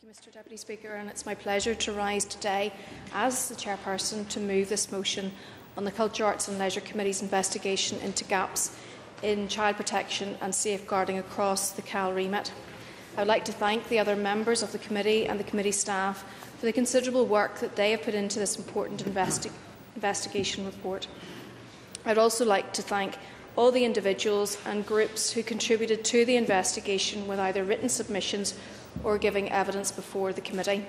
Thank you, Mr Deputy Speaker, and it's my pleasure to rise today as the chairperson to move this motion on the Culture, Arts and Leisure Committee's investigation into gaps in child protection and safeguarding across the CAL remit. I would like to thank the other members of the committee and the committee staff for the considerable work that they have put into this important investi investigation report. I'd also like to thank all the individuals and groups who contributed to the investigation with either written submissions or giving evidence before the committee.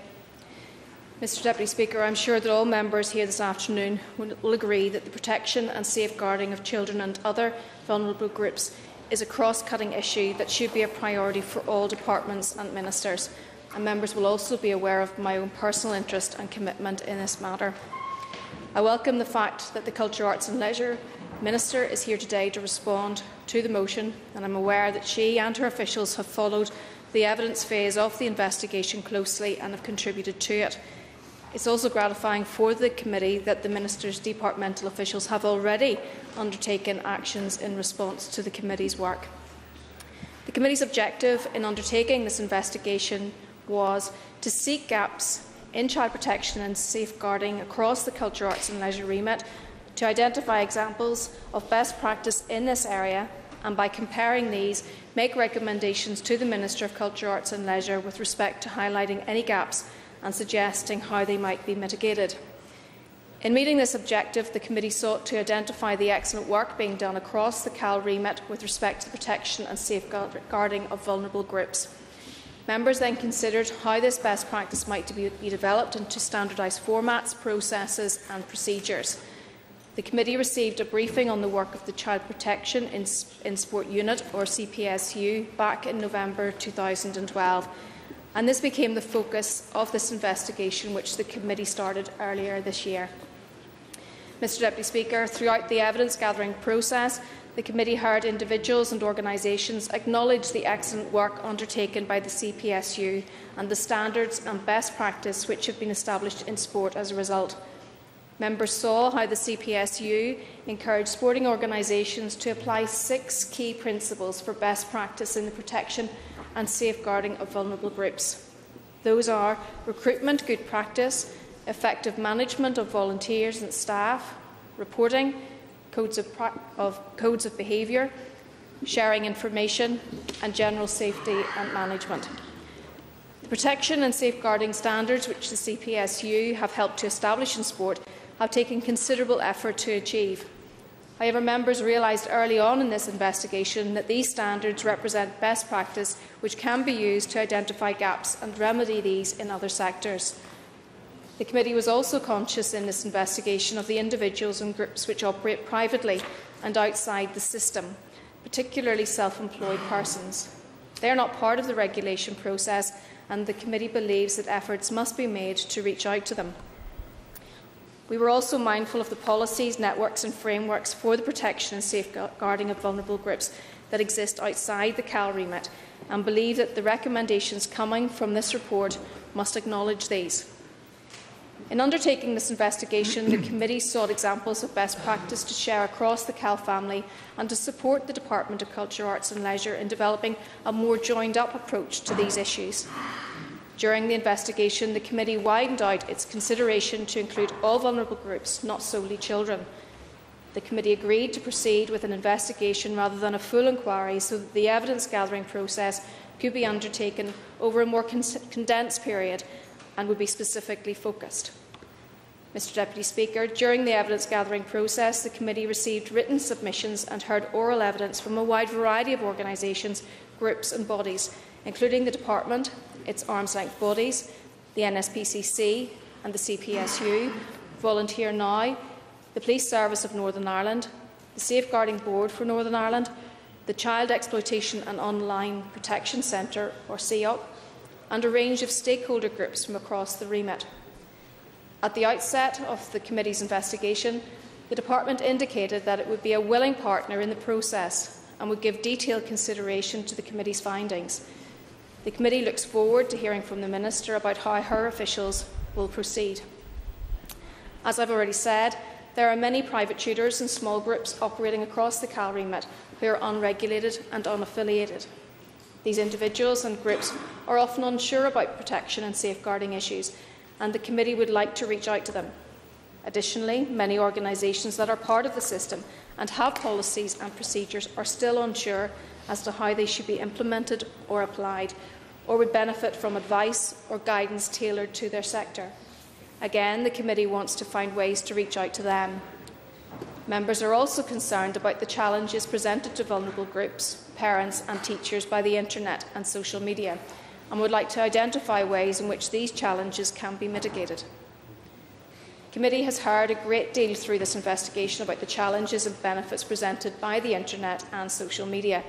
Mr Deputy Speaker, I'm sure that all members here this afternoon will agree that the protection and safeguarding of children and other vulnerable groups is a cross-cutting issue that should be a priority for all departments and ministers. And members will also be aware of my own personal interest and commitment in this matter. I welcome the fact that the Culture, Arts and Leisure Minister is here today to respond to the motion, and I'm aware that she and her officials have followed the evidence phase of the investigation closely and have contributed to it. It's also gratifying for the committee that the Minister's departmental officials have already undertaken actions in response to the committee's work. The committee's objective in undertaking this investigation was to seek gaps in child protection and safeguarding across the culture, arts and leisure remit, to identify examples of best practice in this area and by comparing these, make recommendations to the Minister of Culture, Arts and Leisure with respect to highlighting any gaps and suggesting how they might be mitigated. In meeting this objective, the committee sought to identify the excellent work being done across the CAL remit with respect to the protection and safeguarding of vulnerable groups. Members then considered how this best practice might be developed into standardised formats, processes and procedures. The committee received a briefing on the work of the Child Protection in, in Sport Unit, or CPSU, back in November 2012, and this became the focus of this investigation, which the committee started earlier this year. Mr Deputy Speaker, throughout the evidence gathering process, the committee heard individuals and organisations acknowledge the excellent work undertaken by the CPSU and the standards and best practice which have been established in sport as a result. Members saw how the CPSU encouraged sporting organisations to apply six key principles for best practice in the protection and safeguarding of vulnerable groups. Those are recruitment, good practice, effective management of volunteers and staff, reporting, codes of, of, codes of behaviour, sharing information, and general safety and management. The protection and safeguarding standards which the CPSU have helped to establish in sport have taken considerable effort to achieve. However, members realised early on in this investigation that these standards represent best practice which can be used to identify gaps and remedy these in other sectors. The committee was also conscious in this investigation of the individuals and groups which operate privately and outside the system, particularly self-employed persons. They are not part of the regulation process and the committee believes that efforts must be made to reach out to them. We were also mindful of the policies, networks and frameworks for the protection and safeguarding of vulnerable groups that exist outside the CAL remit and believe that the recommendations coming from this report must acknowledge these. In undertaking this investigation, the committee sought examples of best practice to share across the CAL family and to support the Department of Culture, Arts and Leisure in developing a more joined-up approach to these issues. During the investigation, the committee widened out its consideration to include all vulnerable groups, not solely children. The committee agreed to proceed with an investigation rather than a full inquiry so that the evidence gathering process could be undertaken over a more con condensed period and would be specifically focused. Mr Deputy Speaker, during the evidence gathering process, the committee received written submissions and heard oral evidence from a wide variety of organisations, groups and bodies, including the Department, its arm's length bodies, the NSPCC and the CPSU, Volunteer Now, the Police Service of Northern Ireland, the Safeguarding Board for Northern Ireland, the Child Exploitation and Online Protection Centre, or CEOP, and a range of stakeholder groups from across the remit. At the outset of the committee's investigation, the Department indicated that it would be a willing partner in the process and would give detailed consideration to the committee's findings. The committee looks forward to hearing from the Minister about how her officials will proceed. As I've already said, there are many private tutors and small groups operating across the CAL remit who are unregulated and unaffiliated. These individuals and groups are often unsure about protection and safeguarding issues, and the committee would like to reach out to them. Additionally, many organisations that are part of the system and have policies and procedures are still unsure as to how they should be implemented or applied, or would benefit from advice or guidance tailored to their sector. Again, the committee wants to find ways to reach out to them. Members are also concerned about the challenges presented to vulnerable groups, parents and teachers by the internet and social media, and would like to identify ways in which these challenges can be mitigated. The committee has heard a great deal through this investigation about the challenges and benefits presented by the internet and social media.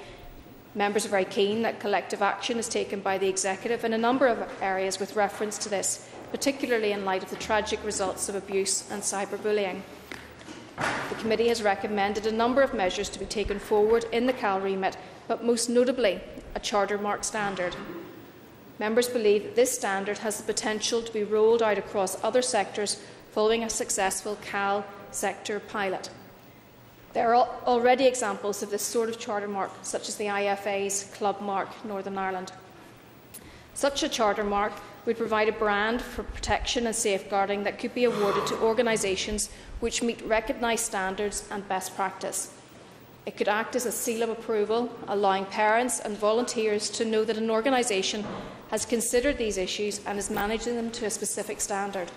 Members are very keen that collective action is taken by the executive in a number of areas with reference to this, particularly in light of the tragic results of abuse and cyberbullying. The committee has recommended a number of measures to be taken forward in the CAL remit, but most notably a charter mark standard. Members believe that this standard has the potential to be rolled out across other sectors following a successful CAL sector pilot. There are already examples of this sort of charter mark, such as the IFA's Club Mark Northern Ireland. Such a charter mark would provide a brand for protection and safeguarding that could be awarded to organisations which meet recognised standards and best practice. It could act as a seal of approval, allowing parents and volunteers to know that an organisation has considered these issues and is managing them to a specific standard.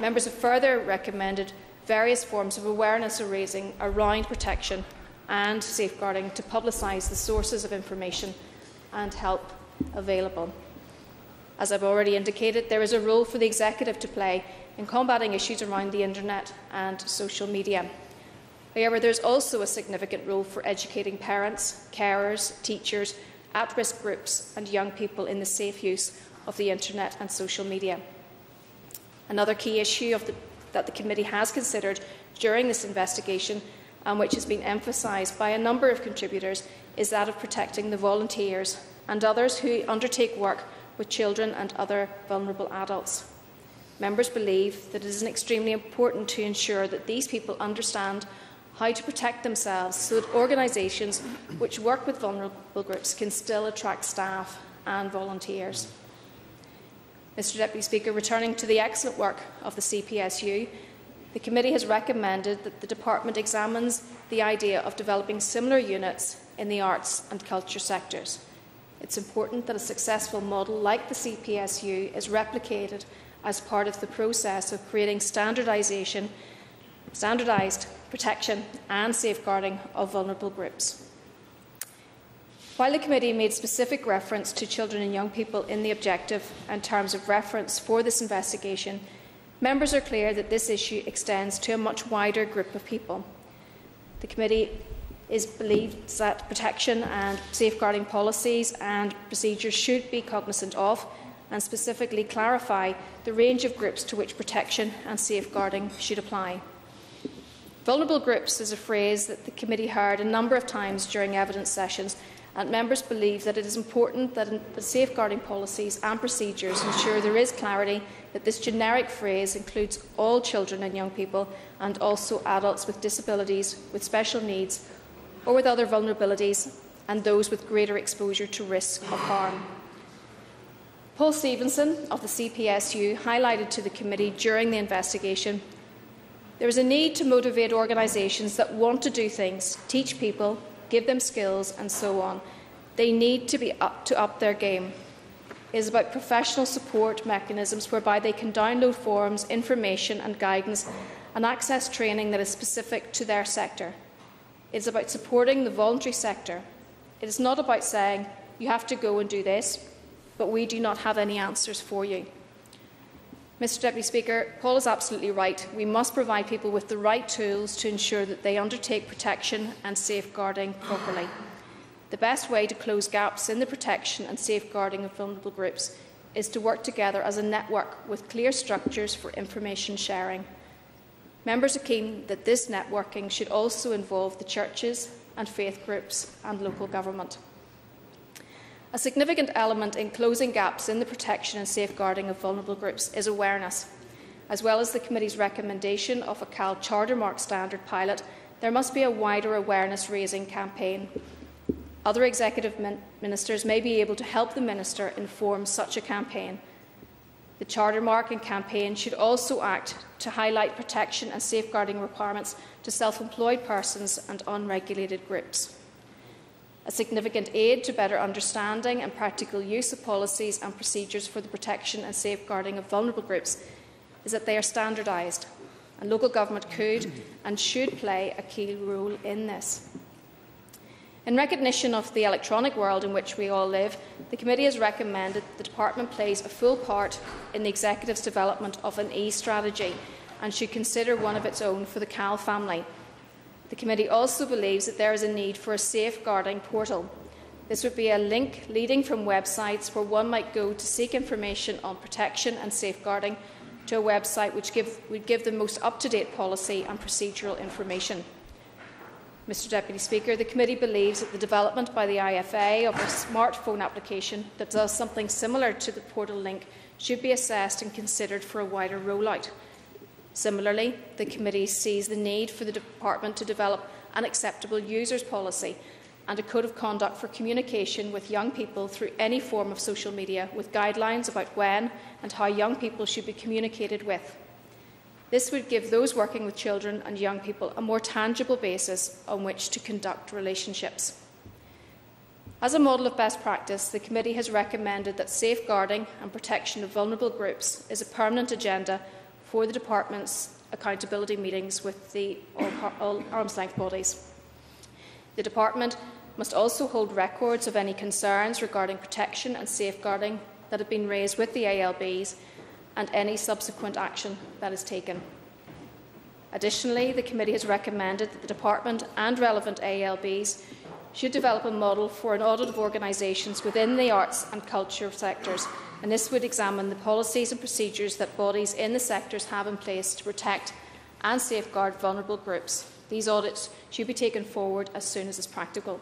Members have further recommended various forms of awareness raising around protection and safeguarding to publicise the sources of information and help available. As I've already indicated, there is a role for the executive to play in combating issues around the internet and social media. However, there's also a significant role for educating parents, carers, teachers, at risk groups, and young people in the safe use of the internet and social media. Another key issue of the, that the committee has considered during this investigation, and which has been emphasised by a number of contributors, is that of protecting the volunteers and others who undertake work with children and other vulnerable adults. Members believe that it is extremely important to ensure that these people understand how to protect themselves so that organisations which work with vulnerable groups can still attract staff and volunteers. Mr Deputy Speaker, returning to the excellent work of the CPSU, the committee has recommended that the department examines the idea of developing similar units in the arts and culture sectors. It's important that a successful model like the CPSU is replicated as part of the process of creating standardised protection and safeguarding of vulnerable groups. While the committee made specific reference to children and young people in the objective and terms of reference for this investigation, members are clear that this issue extends to a much wider group of people. The committee is believed that protection and safeguarding policies and procedures should be cognisant of and specifically clarify the range of groups to which protection and safeguarding should apply. Vulnerable groups is a phrase that the committee heard a number of times during evidence sessions, and members believe that it is important that the safeguarding policies and procedures ensure there is clarity that this generic phrase includes all children and young people and also adults with disabilities, with special needs, or with other vulnerabilities and those with greater exposure to risk of harm. Paul Stevenson of the CPSU highlighted to the committee during the investigation there is a need to motivate organisations that want to do things, teach people, give them skills, and so on. They need to be up to up their game. It is about professional support mechanisms whereby they can download forms, information, and guidance and access training that is specific to their sector. It is about supporting the voluntary sector. It is not about saying, you have to go and do this, but we do not have any answers for you. Mr Deputy Speaker, Paul is absolutely right. We must provide people with the right tools to ensure that they undertake protection and safeguarding properly. The best way to close gaps in the protection and safeguarding of vulnerable groups is to work together as a network with clear structures for information sharing. Members are keen that this networking should also involve the churches and faith groups and local government. A significant element in closing gaps in the protection and safeguarding of vulnerable groups is awareness. As well as the committee's recommendation of a CAL Charter Mark standard pilot, there must be a wider awareness raising campaign. Other executive min ministers may be able to help the minister inform such a campaign. The Charter Mark and campaign should also act to highlight protection and safeguarding requirements to self employed persons and unregulated groups. A significant aid to better understanding and practical use of policies and procedures for the protection and safeguarding of vulnerable groups is that they are standardised, and local government could and should play a key role in this. In recognition of the electronic world in which we all live, the Committee has recommended that the Department plays a full part in the Executive's development of an e strategy and should consider one of its own for the CAL family. The Committee also believes that there is a need for a safeguarding portal. This would be a link leading from websites where one might go to seek information on protection and safeguarding to a website which give, would give the most up to date policy and procedural information. Mr Deputy Speaker, the committee believes that the development by the IFA of a smartphone application that does something similar to the portal link should be assessed and considered for a wider rollout. Similarly, the committee sees the need for the department to develop an acceptable users policy and a code of conduct for communication with young people through any form of social media with guidelines about when and how young people should be communicated with. This would give those working with children and young people a more tangible basis on which to conduct relationships. As a model of best practice, the Committee has recommended that safeguarding and protection of vulnerable groups is a permanent agenda for the Department's accountability meetings with the all, arm's length bodies. The Department must also hold records of any concerns regarding protection and safeguarding that have been raised with the ALBs and any subsequent action that is taken. Additionally, the Committee has recommended that the Department and relevant ALBs should develop a model for an audit of organisations within the arts and culture sectors, and this would examine the policies and procedures that bodies in the sectors have in place to protect and safeguard vulnerable groups. These audits should be taken forward as soon as is practical.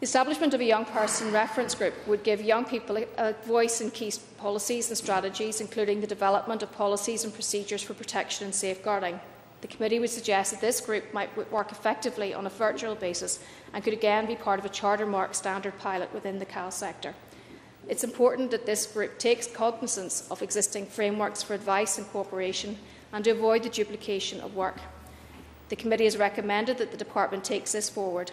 The establishment of a young person reference group would give young people a voice in key policies and strategies, including the development of policies and procedures for protection and safeguarding. The committee would suggest that this group might work effectively on a virtual basis and could again be part of a charter mark standard pilot within the CAL sector. It's important that this group takes cognizance of existing frameworks for advice and cooperation and to avoid the duplication of work. The committee has recommended that the department takes this forward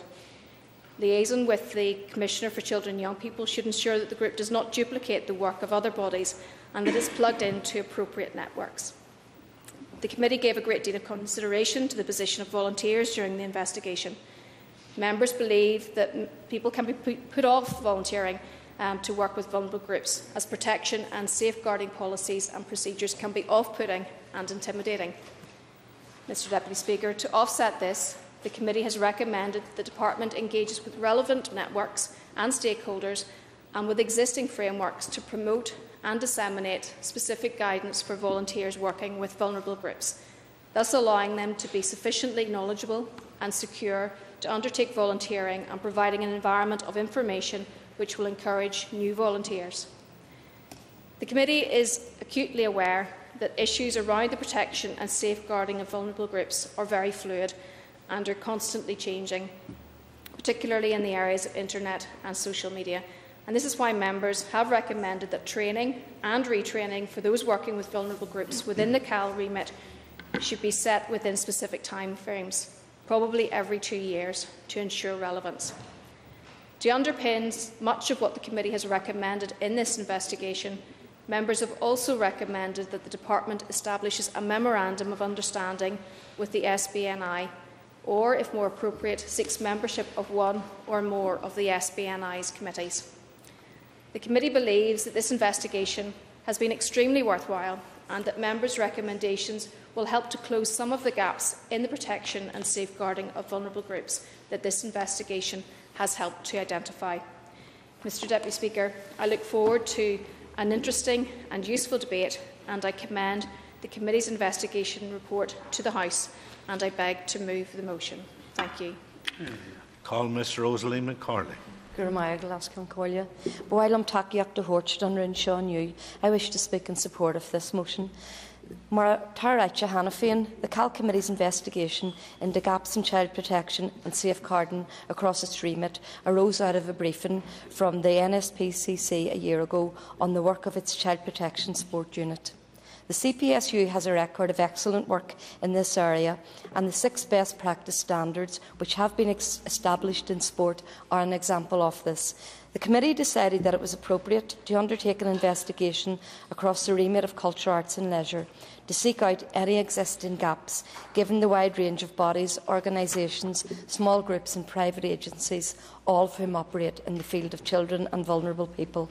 liaison with the Commissioner for Children and Young People should ensure that the group does not duplicate the work of other bodies and that it is plugged into appropriate networks. The committee gave a great deal of consideration to the position of volunteers during the investigation. Members believe that people can be put off volunteering um, to work with vulnerable groups, as protection and safeguarding policies and procedures can be off putting and intimidating. Mr Deputy Speaker, to offset this, the committee has recommended that the department engages with relevant networks and stakeholders and with existing frameworks to promote and disseminate specific guidance for volunteers working with vulnerable groups, thus allowing them to be sufficiently knowledgeable and secure to undertake volunteering and providing an environment of information which will encourage new volunteers. The committee is acutely aware that issues around the protection and safeguarding of vulnerable groups are very fluid and are constantly changing, particularly in the areas of internet and social media. And this is why members have recommended that training and retraining for those working with vulnerable groups within the CAL remit should be set within specific time frames, probably every two years, to ensure relevance. To underpin much of what the committee has recommended in this investigation, members have also recommended that the department establishes a memorandum of understanding with the SBNI or, if more appropriate, seeks membership of one or more of the SBNI's committees. The committee believes that this investigation has been extremely worthwhile and that members' recommendations will help to close some of the gaps in the protection and safeguarding of vulnerable groups that this investigation has helped to identify. Mr Deputy Speaker, I look forward to an interesting and useful debate and I commend the committee's investigation report to the House and I beg to move the motion. Thank you. Call Ms Rosaleen McCorley. While I'm Horch Dunrin Sean you, I wish to speak in support of this motion. Mar Taracha Hannafin, the CAL Committee's investigation into gaps in child protection and safeguarding across its remit arose out of a briefing from the NSPCC a year ago on the work of its child protection support unit. The CPSU has a record of excellent work in this area, and the six best practice standards which have been established in sport are an example of this. The committee decided that it was appropriate to undertake an investigation across the remit of culture, arts and leisure to seek out any existing gaps, given the wide range of bodies, organisations, small groups and private agencies, all of whom operate in the field of children and vulnerable people.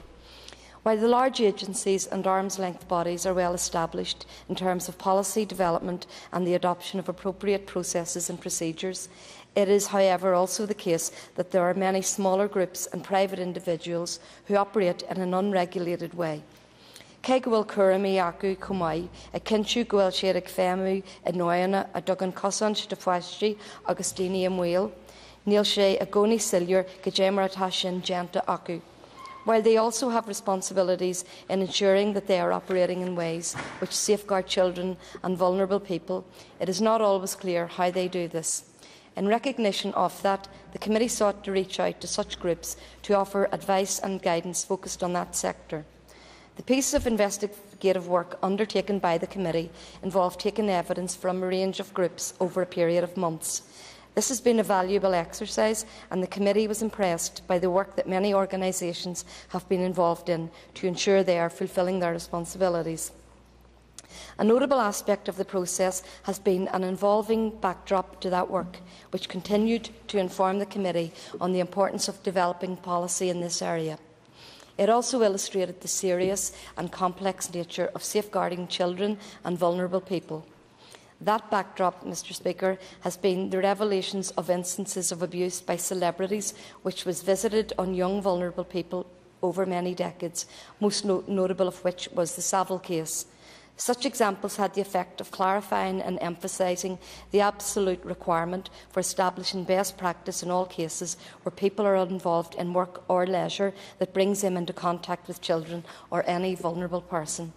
While the large agencies and arm's length bodies are well established in terms of policy development and the adoption of appropriate processes and procedures, it is, however, also the case that there are many smaller groups and private individuals who operate in an unregulated way. Ke gohfuil curami acu cumai a fémú a nóanna a dogan cosan de foiistí agus daine am mhil, a gcóí silúr go démar atá sin genta acu. While they also have responsibilities in ensuring that they are operating in ways which safeguard children and vulnerable people, it is not always clear how they do this. In recognition of that, the committee sought to reach out to such groups to offer advice and guidance focused on that sector. The piece of investigative work undertaken by the committee involved taking evidence from a range of groups over a period of months. This has been a valuable exercise, and the committee was impressed by the work that many organisations have been involved in to ensure they are fulfilling their responsibilities. A notable aspect of the process has been an involving backdrop to that work, which continued to inform the committee on the importance of developing policy in this area. It also illustrated the serious and complex nature of safeguarding children and vulnerable people. That backdrop, Mr Speaker, has been the revelations of instances of abuse by celebrities which was visited on young vulnerable people over many decades, most no notable of which was the Savile case. Such examples had the effect of clarifying and emphasising the absolute requirement for establishing best practice in all cases where people are involved in work or leisure that brings them into contact with children or any vulnerable person.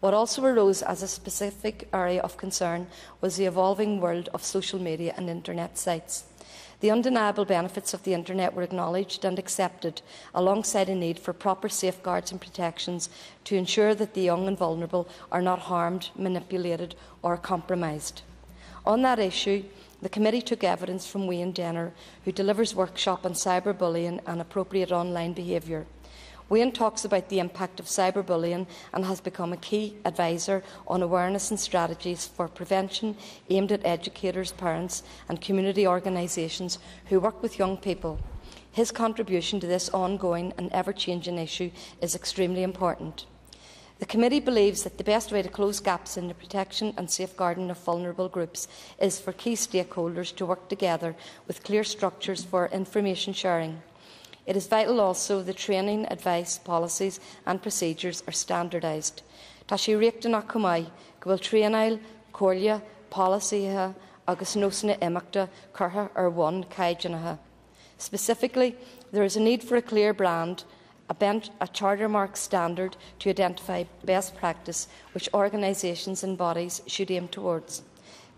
What also arose as a specific area of concern was the evolving world of social media and internet sites. The undeniable benefits of the internet were acknowledged and accepted, alongside a need for proper safeguards and protections to ensure that the young and vulnerable are not harmed, manipulated or compromised. On that issue, the committee took evidence from Wayne Denner, who delivers workshop on cyberbullying and appropriate online behaviour. Wayne talks about the impact of cyberbullying and has become a key advisor on awareness and strategies for prevention aimed at educators, parents and community organisations who work with young people. His contribution to this ongoing and ever-changing issue is extremely important. The committee believes that the best way to close gaps in the protection and safeguarding of vulnerable groups is for key stakeholders to work together with clear structures for information sharing. It is vital also that training, advice, policies and procedures are standardised. Tá sé riachtanach bhfuil tríanail, agus nósanna imachta curtha ar bhain. Specifically, there is a need for a clear brand, a, bench, a charter mark standard to identify best practice which organisations and bodies should aim towards.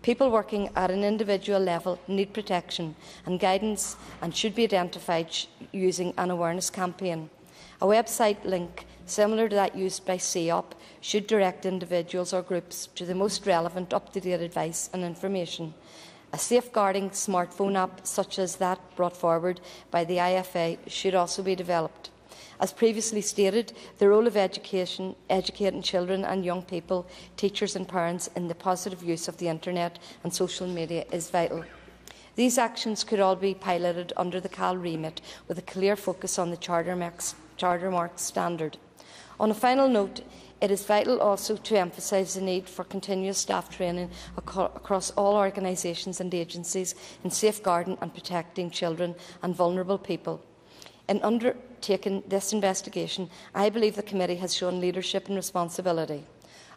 People working at an individual level need protection and guidance and should be identified using an awareness campaign. A website link similar to that used by CEOP should direct individuals or groups to the most relevant up-to-date advice and information. A safeguarding smartphone app such as that brought forward by the IFA should also be developed. As previously stated, the role of education, educating children and young people, teachers and parents in the positive use of the internet and social media is vital. These actions could all be piloted under the CAL remit with a clear focus on the Charter, Charter Mark standard. On a final note, it is vital also to emphasise the need for continuous staff training ac across all organisations and agencies in safeguarding and protecting children and vulnerable people. In undertaking this investigation, I believe the committee has shown leadership and responsibility.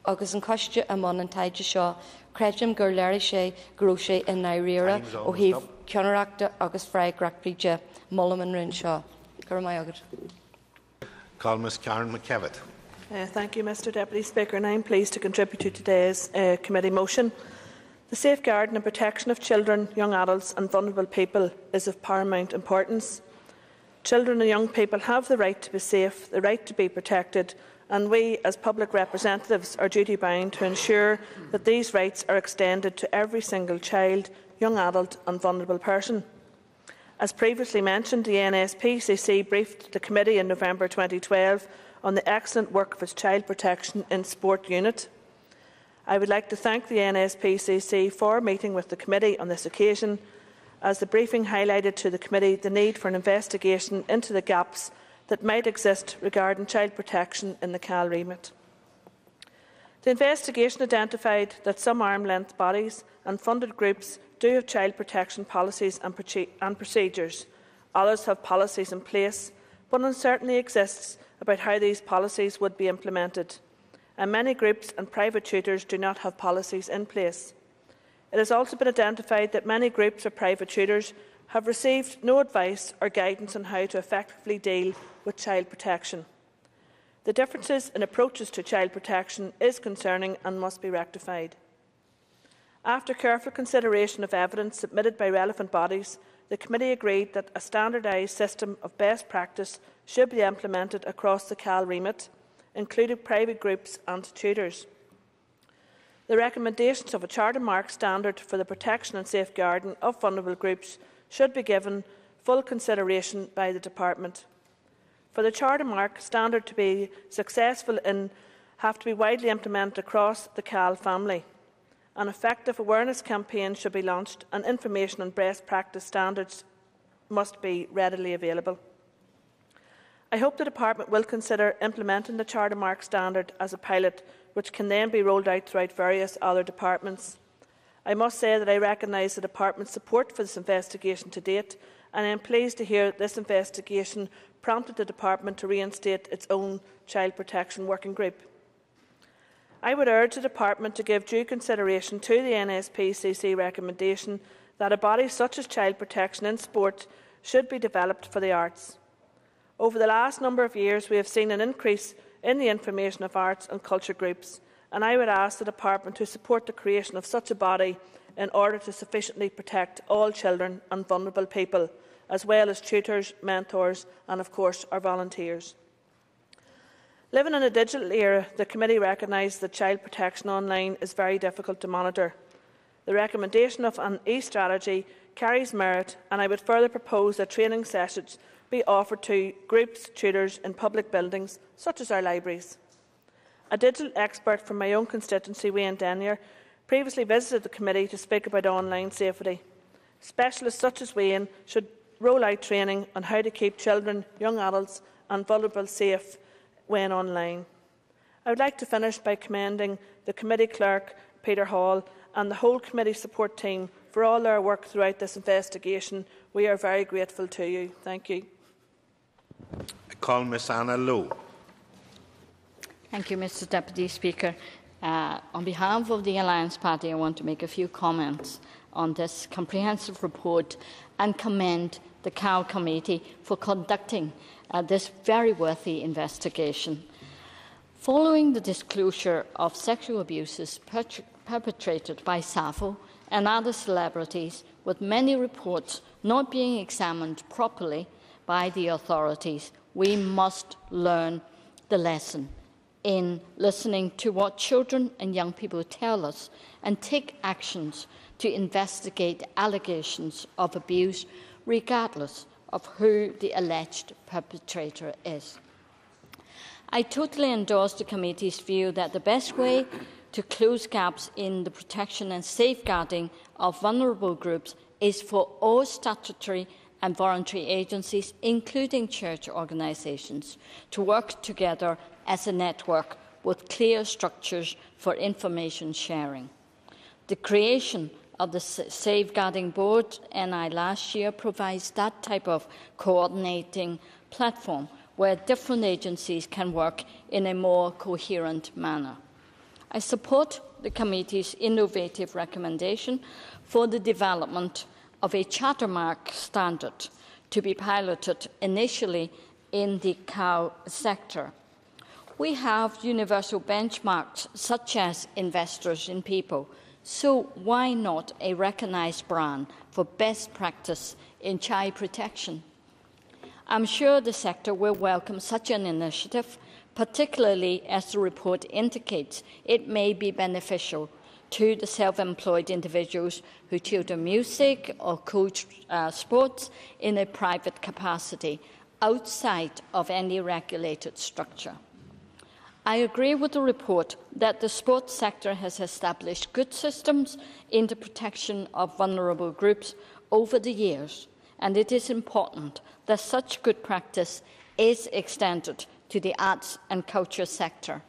agus an coiste amón an taide seo, creidem gur leir sé gro sé in naíra ó híh ceanachta agus freigrachríide mollam an rinn seo. Gur mai agad. Calmas Karen McKevitt. Uh, thank you, Mr Deputy Speaker, and I am pleased to contribute to today's uh, committee motion. The safeguarding and protection of children, young adults and vulnerable people is of paramount importance. Children and young people have the right to be safe, the right to be protected, and we, as public representatives, are duty bound to ensure that these rights are extended to every single child, young adult and vulnerable person. As previously mentioned, the NSPCC briefed the committee in November 2012 on the excellent work of its child protection in sport unit. I would like to thank the NSPCC for meeting with the committee on this occasion, as the briefing highlighted to the committee the need for an investigation into the gaps that might exist regarding child protection in the CAL remit. The investigation identified that some arm-length bodies and funded groups do have child protection policies and, and procedures. Others have policies in place, but uncertainty exists about how these policies would be implemented, and many groups and private tutors do not have policies in place. It has also been identified that many groups or private tutors have received no advice or guidance on how to effectively deal with child protection. The differences in approaches to child protection is concerning and must be rectified. After careful consideration of evidence submitted by relevant bodies, the committee agreed that a standardised system of best practice should be implemented across the CAL remit, including private groups and tutors. The recommendations of a charter mark standard for the protection and safeguarding of vulnerable groups should be given full consideration by the Department. For the charter mark standard to be successful in have to be widely implemented across the CAL family. An effective awareness campaign should be launched and information on best practice standards must be readily available. I hope the Department will consider implementing the Charter Mark standard as a pilot, which can then be rolled out throughout various other departments. I must say that I recognise the Department's support for this investigation to date, and I am pleased to hear that this investigation prompted the Department to reinstate its own Child Protection Working Group. I would urge the Department to give due consideration to the NSPCC recommendation that a body such as Child Protection in Sport should be developed for the arts. Over the last number of years, we have seen an increase in the information of arts and culture groups, and I would ask the Department to support the creation of such a body in order to sufficiently protect all children and vulnerable people, as well as tutors, mentors and, of course, our volunteers. Living in a digital era, the committee recognised that child protection online is very difficult to monitor. The recommendation of an e-strategy carries merit, and I would further propose that training sessions be offered to groups, tutors in public buildings, such as our libraries. A digital expert from my own constituency, Wayne Denner, previously visited the committee to speak about online safety. Specialists such as Wayne should roll out training on how to keep children, young adults and vulnerable safe when online. I would like to finish by commending the committee clerk, Peter Hall, and the whole committee support team for all their work throughout this investigation. We are very grateful to you. Thank you. I call Miss Anna Lo. Thank you, Mr Deputy Speaker. Uh, on behalf of the Alliance Party, I want to make a few comments on this comprehensive report and commend the CAL Committee for conducting uh, this very worthy investigation. Following the disclosure of sexual abuses perpetrated by Savile and other celebrities, with many reports not being examined properly by the authorities. We must learn the lesson in listening to what children and young people tell us and take actions to investigate allegations of abuse, regardless of who the alleged perpetrator is. I totally endorse the committee's view that the best way to close gaps in the protection and safeguarding of vulnerable groups is for all statutory and voluntary agencies, including church organisations, to work together as a network with clear structures for information sharing. The creation of the Safeguarding Board NI last year provides that type of coordinating platform where different agencies can work in a more coherent manner. I support the committee's innovative recommendation for the development of a charter mark standard to be piloted initially in the CAL sector. We have universal benchmarks such as investors in people. So why not a recognised brand for best practice in child protection? I'm sure the sector will welcome such an initiative, particularly as the report indicates it may be beneficial to the self-employed individuals who tutor music or coach uh, sports in a private capacity outside of any regulated structure. I agree with the report that the sports sector has established good systems in the protection of vulnerable groups over the years, and it is important that such good practice is extended to the arts and culture sector.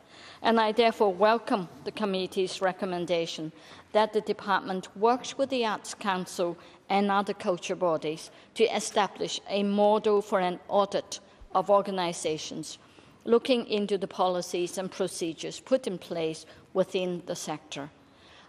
And I therefore welcome the committee's recommendation that the department works with the Arts Council and other culture bodies to establish a model for an audit of organisations looking into the policies and procedures put in place within the sector.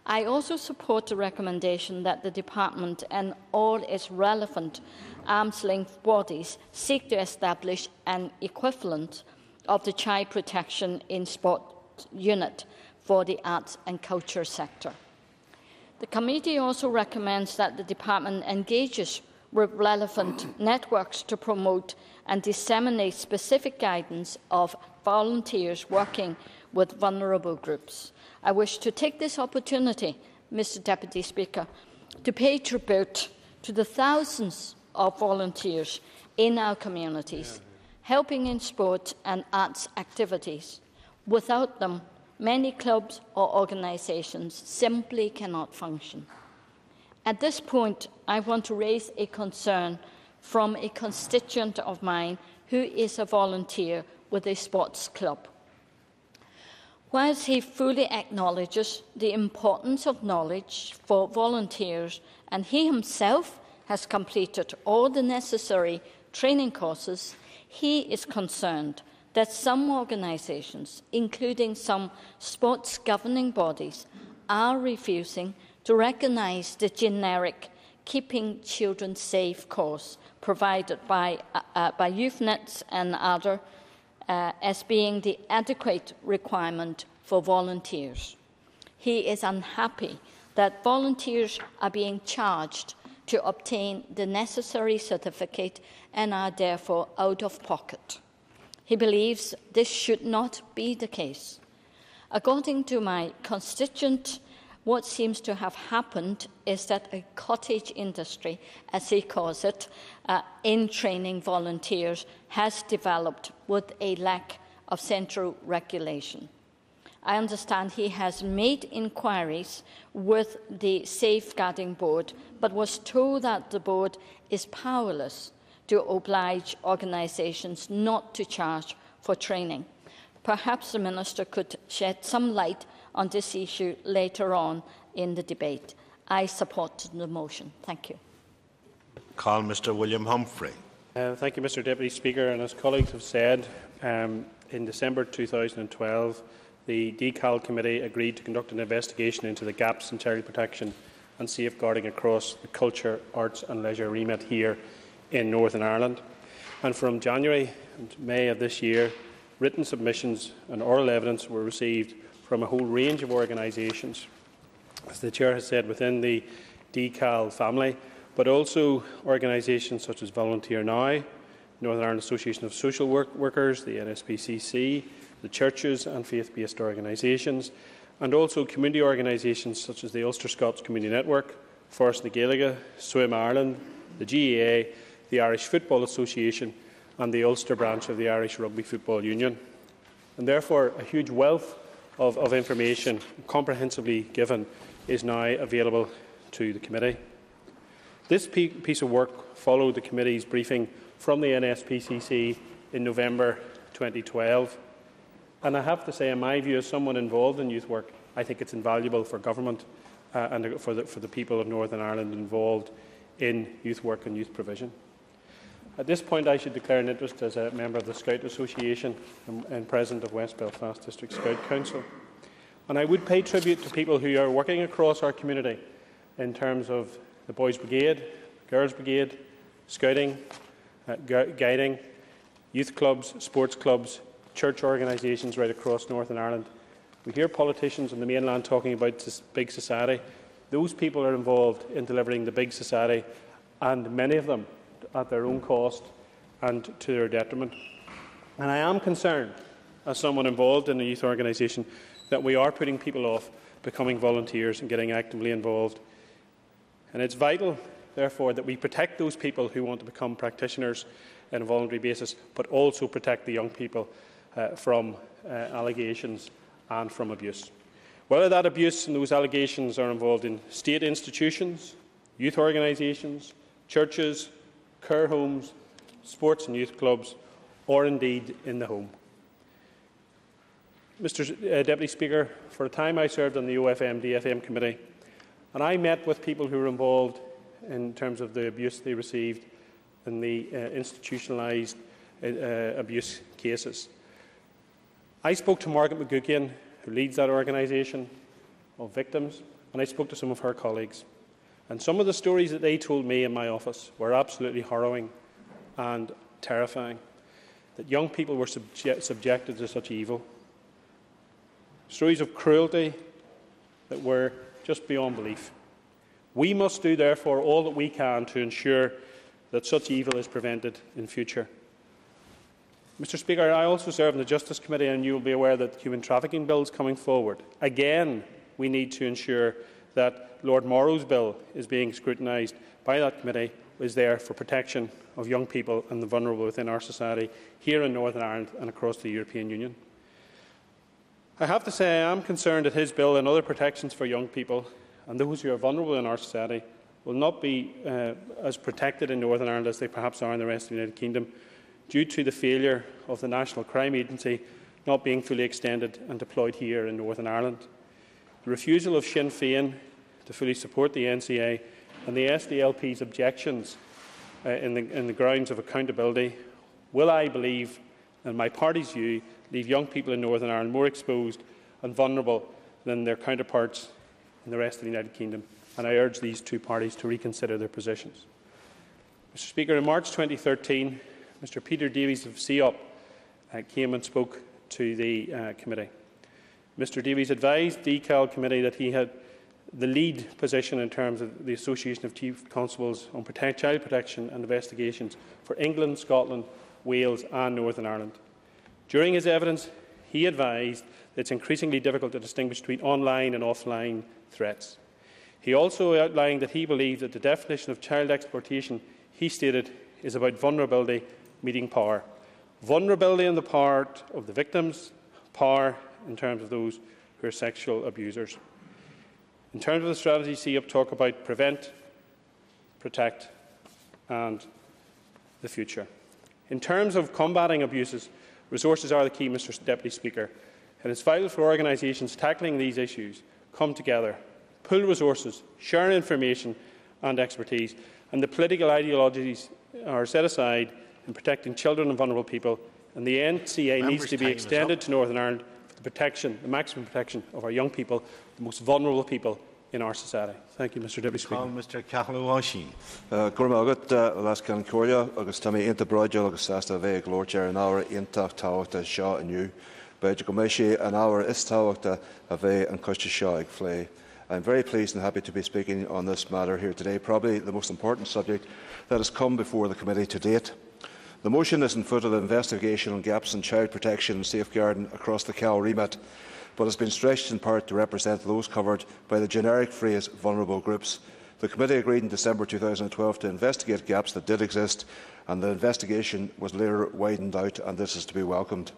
I also support the recommendation that the Department and all its relevant arm's length bodies seek to establish an equivalent of the child protection in sport unit for the arts and culture sector. The committee also recommends that the department engages with relevant networks to promote and disseminate specific guidance of volunteers working with vulnerable groups. I wish to take this opportunity, Mr Deputy Speaker, to pay tribute to the thousands of volunteers in our communities, helping in sport and arts activities. Without them, many clubs or organisations simply cannot function. At this point, I want to raise a concern from a constituent of mine who is a volunteer with a sports club. Whilst he fully acknowledges the importance of knowledge for volunteers and he himself has completed all the necessary training courses, he is concerned that some organisations, including some sports governing bodies, are refusing to recognise the generic Keeping Children Safe course provided by, uh, uh by YouthNet and other uh, as being the adequate requirement for volunteers. He is unhappy that volunteers are being charged to obtain the necessary certificate and are therefore out of pocket. He believes this should not be the case. According to my constituent, what seems to have happened is that a cottage industry, as he calls it, uh, in training volunteers, has developed with a lack of central regulation. I understand he has made inquiries with the Safeguarding Board, but was told that the board is powerless to oblige organisations not to charge for training. Perhaps the Minister could shed some light on this issue later on in the debate. I support the motion. Thank you. Call Mr William Humphrey. Uh, thank you, Mr Deputy Speaker. And as colleagues have said, um, in December 2012, the DCAL Committee agreed to conduct an investigation into the gaps in child protection and safeguarding across the culture, arts and leisure remit here in Northern Ireland. And from January and May of this year, written submissions and oral evidence were received from a whole range of organisations, as the Chair has said, within the DCAL family, but also organisations such as Volunteer Now, Northern Ireland Association of Social Work Workers, the NSPCC, the churches and faith-based organisations, and also community organisations such as the Ulster Scots Community Network, Foras na Gaeilge, Swim Ireland, the GAA, the Irish Football Association and the Ulster branch of the Irish Rugby Football Union. And therefore, a huge wealth of, of information comprehensively given is now available to the committee. This piece of work followed the committee's briefing from the NSPCC in November 2012. And I have to say, in my view, as someone involved in youth work, I think it's invaluable for government uh, and for the, for the people of Northern Ireland involved in youth work and youth provision. At this point, I should declare an interest as a member of the Scout Association and, and President of West Belfast District Scout Council. And I would pay tribute to people who are working across our community in terms of the Boys Brigade, Girls Brigade, Scouting, uh, guiding, youth clubs, sports clubs, church organisations right across Northern Ireland. We hear politicians on the mainland talking about this big society. Those people are involved in delivering the big society, and many of them at their own cost and to their detriment. And I am concerned, as someone involved in a youth organisation, that we are putting people off becoming volunteers and getting actively involved. And it's vital, therefore, that we protect those people who want to become practitioners on a voluntary basis, but also protect the young people uh, from uh, allegations and from abuse. Whether that abuse and those allegations are involved in state institutions, youth organisations, churches, care homes, sports and youth clubs, or indeed in the home. Mr uh, Deputy Speaker, for a time I served on the OFM DFM committee, and I met with people who were involved in terms of the abuse they received in the uh, institutionalised uh, uh, abuse cases. I spoke to Margaret McGuckin, who leads that organisation of victims, and I spoke to some of her colleagues. And some of the stories that they told me in my office were absolutely harrowing and terrifying. That young people were subje subjected to such evil. Stories of cruelty that were just beyond belief. We must do, therefore, all that we can to ensure that such evil is prevented in future. Mr Speaker, I also serve in the Justice Committee and you will be aware that the human trafficking bill is coming forward. Again, we need to ensure that Lord Morrow's bill is being scrutinised by that committee is there for protection of young people and the vulnerable within our society here in Northern Ireland and across the European Union. I have to say I am concerned that his bill and other protections for young people and those who are vulnerable in our society will not be uh, as protected in Northern Ireland as they perhaps are in the rest of the United Kingdom due to the failure of the National Crime Agency not being fully extended and deployed here in Northern Ireland. The refusal of Sinn Féin to fully support the NCA and the SDLP's objections uh, in, the, in the grounds of accountability will, I believe, in my party's view, leave young people in Northern Ireland more exposed and vulnerable than their counterparts in the rest of the United Kingdom. And I urge these two parties to reconsider their positions. Mr Speaker, in March 2013, Mr Peter Davies of CEOP uh, came and spoke to the uh, committee. Mr Davies advised the DCAL committee that he had the lead position in terms of the Association of Chief Constables on protect, child protection and investigations for England, Scotland, Wales and Northern Ireland. During his evidence, he advised that it's increasingly difficult to distinguish between online and offline threats. He also outlined that he believed that the definition of child exploitation, he stated, is about vulnerability meeting power. Vulnerability on the part of the victims, power in terms of those who are sexual abusers. In terms of the strategy, CEOP talk about prevent, protect and the future. In terms of combating abuses, resources are the key, Mr Deputy Speaker, and it's vital for organisations tackling these issues come together, pool resources, share information and expertise, and the political ideologies are set aside in protecting children and vulnerable people, and the NCA Members needs to be extended to Northern Ireland for the protection, the maximum protection of our young people, the most vulnerable people in our society. Thank you, Mr Deputy Speaker. Mr Cathal Ó hOisín. Gurmagat uh, uh, las can Coria agus tamí inta agus sasta an an is a an ag. I'm very pleased and happy to be speaking on this matter here today, probably the most important subject that has come before the committee to date. The motion is in foot of the investigation on gaps in child protection and safeguarding across the CAL remit, but has been stretched in part to represent those covered by the generic phrase vulnerable groups. The committee agreed in December 2012 to investigate gaps that did exist, and the investigation was later widened out, and this is to be welcomed.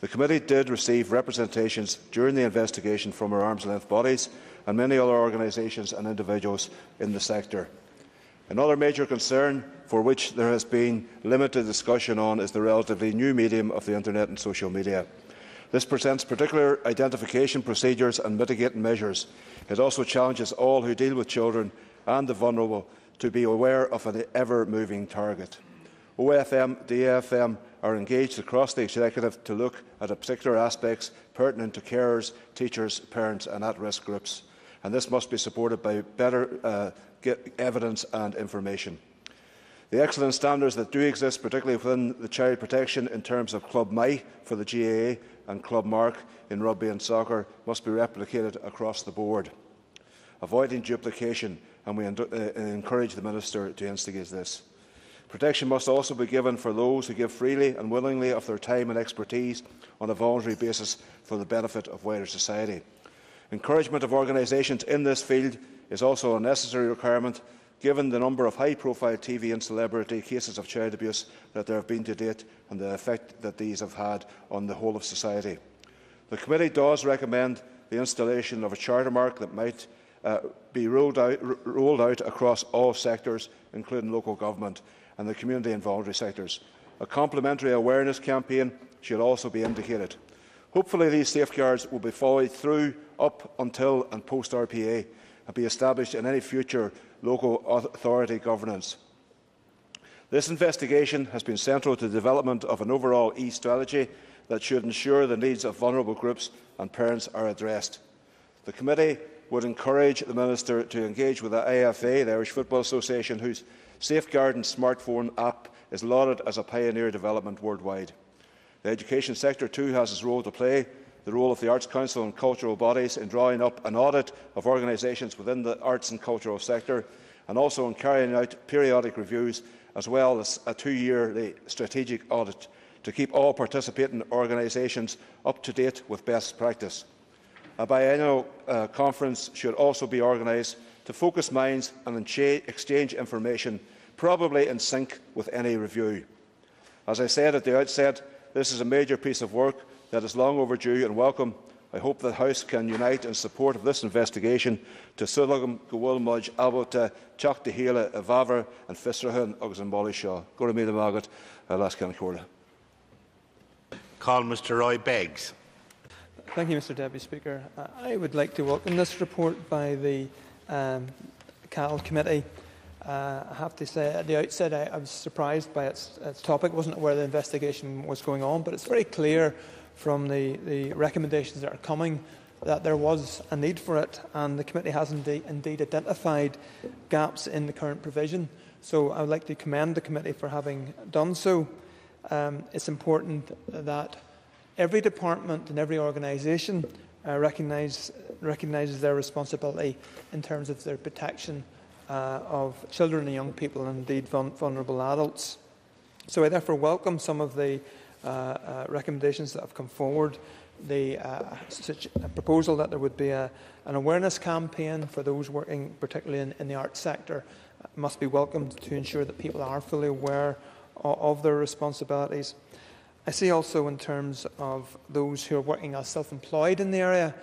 The committee did receive representations during the investigation from our arm's length bodies and many other organisations and individuals in the sector. Another major concern for which there has been limited discussion on is the relatively new medium of the internet and social media. This presents particular identification procedures and mitigating measures. It also challenges all who deal with children and the vulnerable to be aware of an ever-moving target. OFM, DFM are engaged across the executive to look at particular aspects pertinent to carers, teachers, parents and at-risk groups. And this must be supported by better uh, evidence and information. The excellent standards that do exist, particularly within the child protection in terms of Club Maith for the GAA and Club Mark in rugby and soccer, must be replicated across the board, avoiding duplication, and we uh, encourage the Minister to instigate this. Protection must also be given for those who give freely and willingly of their time and expertise on a voluntary basis for the benefit of wider society. Encouragement of organisations in this field is also a necessary requirement given the number of high-profile TV and celebrity cases of child abuse that there have been to date and the effect that these have had on the whole of society. The committee does recommend the installation of a charter mark that might uh, be rolled out, rolled out across all sectors, including local government and the community and voluntary sectors. A complementary awareness campaign should also be indicated. Hopefully these safeguards will be followed through up until and post RPA and be established in any future local authority governance. This investigation has been central to the development of an overall e-strategy that should ensure the needs of vulnerable groups and parents are addressed. The committee would encourage the Minister to engage with the IFA, the Irish Football Association, whose Safeguarding Smartphone app is lauded as a pioneer development worldwide. The education sector too has its role to play, the role of the Arts Council and cultural bodies in drawing up an audit of organisations within the arts and cultural sector, and also in carrying out periodic reviews, as well as a two-yearly strategic audit to keep all participating organisations up to date with best practice. A biennial uh, conference should also be organised to focus minds and exchange information, probably in sync with any review. As I said at the outset, this is a major piece of work that is long overdue and welcome. I hope the House can unite in support of this investigation to sulagam go bhfuil muid abalta teach de héile a bhafar an fisrahan agus an bála seo. Go mí mágad a las cean chóla. Call Mr Roy Beggs. Thank you, Mr Deputy Speaker. Uh, I would like to welcome this report by the um, CAL Committee. Uh, I have to say, at the outset, I, I was surprised by its, its topic. I wasn't aware the investigation was going on, but it's very clear from the, the recommendations that are coming that there was a need for it, and the committee has indeed, indeed identified gaps in the current provision. So I would like to commend the committee for having done so. Um, it's important that every department and every organisation uh, recognise, recognises their responsibility in terms of their protection uh, of children and young people and indeed vulnerable adults. So I therefore welcome some of the uh, uh, recommendations that have come forward. The uh, proposal that there would be a, an awareness campaign for those working particularly in, in, the arts sector must be welcomed to ensure that people are fully aware of, of their responsibilities. I see also in terms of those who are working as self-employed in the area,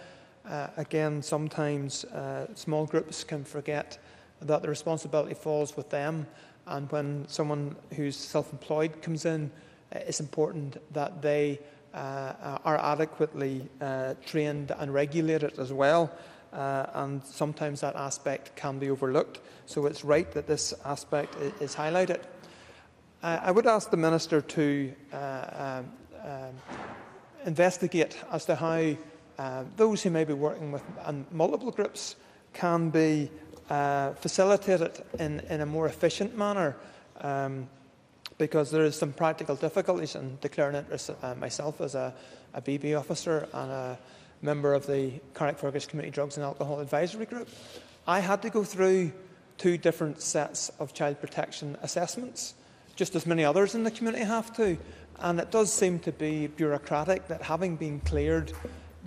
uh, again, sometimes uh, small groups can forget that the responsibility falls with them. And when someone who's self-employed comes in, uh, it's important that they uh, are adequately uh, trained and regulated as well. Uh, and sometimes that aspect can be overlooked. So it's right that this aspect is highlighted. I would ask the Minister to uh, um, um, investigate as to how uh, those who may be working with multiple groups can be uh, facilitated in, in, a more efficient manner. Um, because there is some practical difficulties in declaring interest uh, myself as a, a, BB officer and a member of the Carrickfergus Community Drugs and Alcohol Advisory Group. I had to go through two different sets of child protection assessments, just as many others in the community have to. And it does seem to be bureaucratic that having been cleared,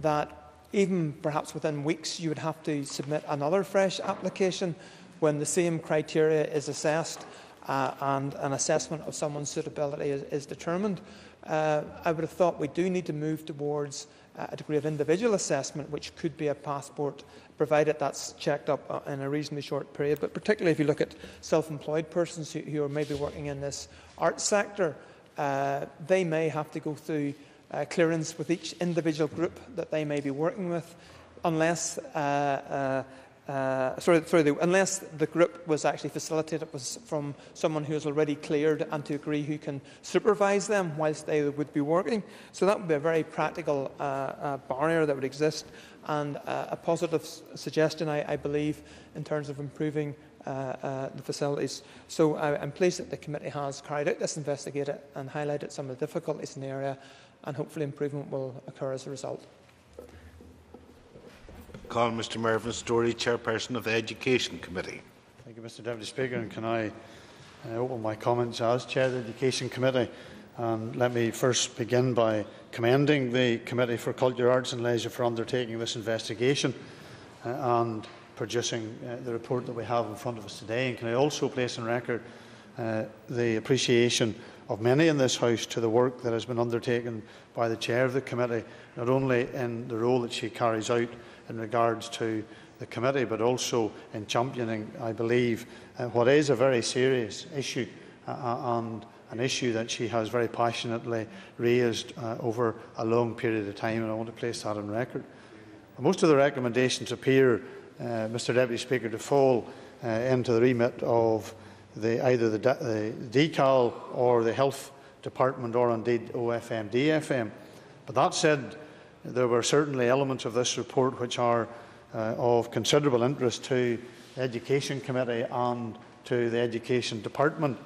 that even perhaps within weeks you would have to submit another fresh application when the same criteria is assessed uh, and an assessment of someone's suitability is, is determined. Uh, I would have thought we do need to move towards uh, a degree of individual assessment, which could be a passport, provided that's checked up uh, in a reasonably short period. But particularly if you look at self-employed persons who, who, are maybe working in this art sector, uh, they may have to go through uh, clearance with each individual group that they may be working with, unless uh, sorry, sorry the, unless the group was actually facilitated was from someone who is already cleared and to agree who can supervise them whilst they would be working. So that would be a very practical uh, uh, barrier that would exist and uh, a positive suggestion, I, I, believe, in terms of improving uh, uh, the facilities. So I, I'm pleased that the committee has carried out this investigation and highlighted some of the difficulties in the area and hopefully improvement will occur as a result. Call Mr Mervyn Storey, Chairperson of the Education Committee. Thank you, Mr Deputy Speaker. And can I uh, open my comments as Chair of the Education Committee? And let me first begin by commending the Committee for Culture, Arts and Leisure for undertaking this investigation uh, and producing uh, the report that we have in front of us today. And can I also place on record uh, the appreciation of many in this House to the work that has been undertaken by the Chair of the Committee, not only in the role that she carries out in regards to the committee, but also in championing, I believe, uh, what is a very serious issue uh, uh, and an issue that she has very passionately raised uh, over a long period of time, and I want to place that on record. Most of the recommendations appear, uh, Mr Deputy Speaker, to fall uh, into the remit of the, either the, the DCAL or the Health Department or indeed OFM, DFM. But that said, there were certainly elements of this report which are uh, of considerable interest to the Education Committee and to the Education Department.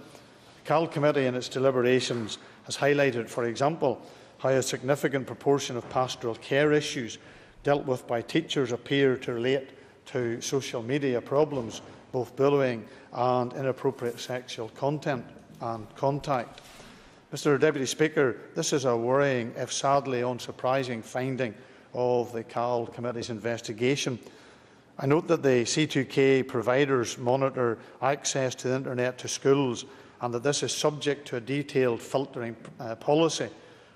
The CAL Committee in its deliberations has highlighted, for example, how a significant proportion of pastoral care issues dealt with by teachers appear to relate to social media problems, both bullying and inappropriate sexual content and contact. Mr Deputy Speaker, this is a worrying, if sadly unsurprising, finding of the CAL Committee's investigation. I note that the C2K providers monitor access to the internet to schools and that this is subject to a detailed filtering uh, policy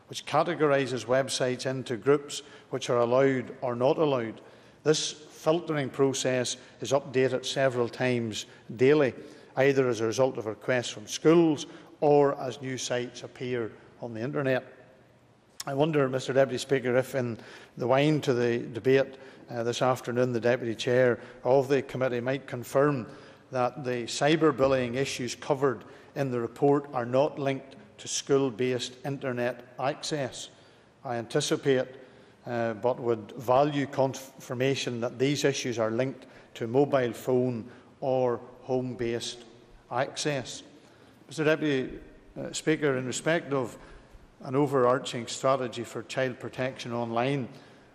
which categorises websites into groups which are allowed or not allowed. This filtering process is updated several times daily, either as a result of requests from schools or as new sites appear on the internet. I wonder, Mr Deputy Speaker, if in the wine to the debate uh, this afternoon, the Deputy Chair of the committee might confirm that the cyberbullying issues covered in the report are not linked to school-based internet access. I anticipate uh, but would value confirmation that these issues are linked to mobile phone or home-based access. Mr Deputy uh, Speaker, in respect of an overarching strategy for child protection online,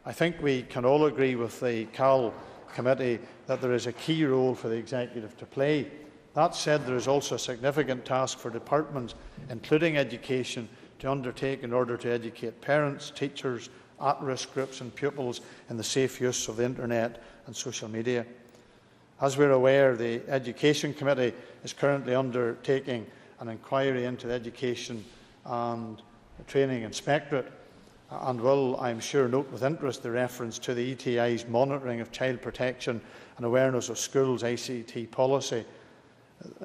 I think we can all agree with the CAL committee that there is a key role for the executive to play. That said, there is also a significant task for departments, including education, to undertake in order to educate parents, teachers, at-risk groups and pupils in the safe use of the internet and social media. As we are aware, the Education Committee is currently undertaking an inquiry into the Education and Training Inspectorate and will, I am sure, note with interest the reference to the ETI's monitoring of child protection and awareness of schools' ICT policy.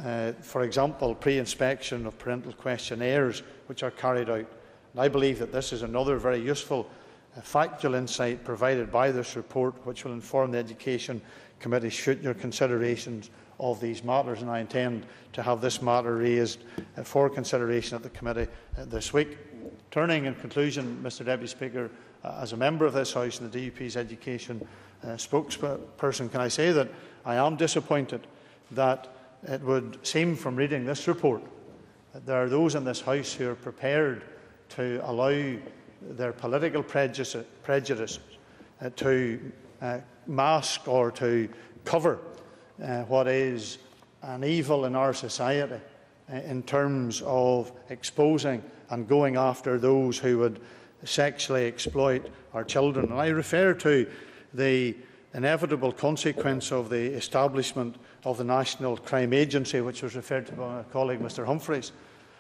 Uh, for example, pre-inspection of parental questionnaires which are carried out. And I believe that this is another very useful uh, factual insight provided by this report which will inform the Education Committee's future considerations of these matters, and I intend to have this matter raised for consideration at the committee uh, this week. Turning in conclusion, Mr Deputy Speaker, uh, as a member of this House and the DUP's education uh, spokesperson, can I say that I am disappointed that it would seem from reading this report that there are those in this House who are prepared to allow their political prejudice, prejudice uh, to uh, mask or to cover uh, what is an evil in our society uh, in terms of exposing and going after those who would sexually exploit our children. And I refer to the inevitable consequence of the establishment of the National Crime Agency, which was referred to by my colleague Mr Humphreys.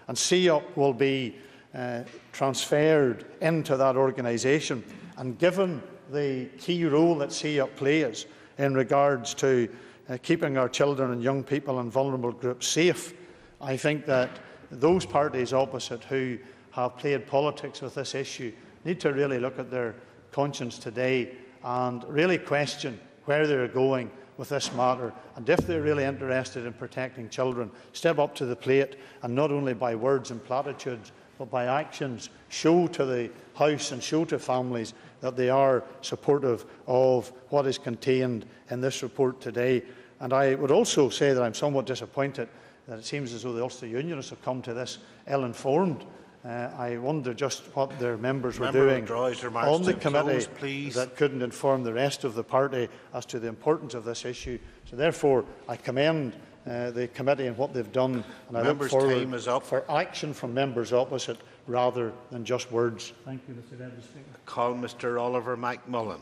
And CEOP will be uh, transferred into that organisation. And given the key role that CEOP plays in regards to uh, keeping our children and young people and vulnerable groups safe, I think that those parties opposite who have played politics with this issue need to really look at their conscience today and really question where they're going with this matter. And if they're really interested in protecting children, step up to the plate and not only by words and platitudes but by actions. Show to the House and show to families that they are supportive of what is contained in this report today. And I would also say that I'm somewhat disappointed that it seems as though the Ulster Unionists have come to this ill-informed. Uh, I wonder just what their members Member were doing on the committee close, please. that couldn't inform the rest of the party as to the importance of this issue. So therefore, I commend uh, the committee and what they've done, and I Members' look forward time is up. for action from members opposite rather than just words. Thank you, Mr Deputy Speaker. Call Mr Oliver McMullen.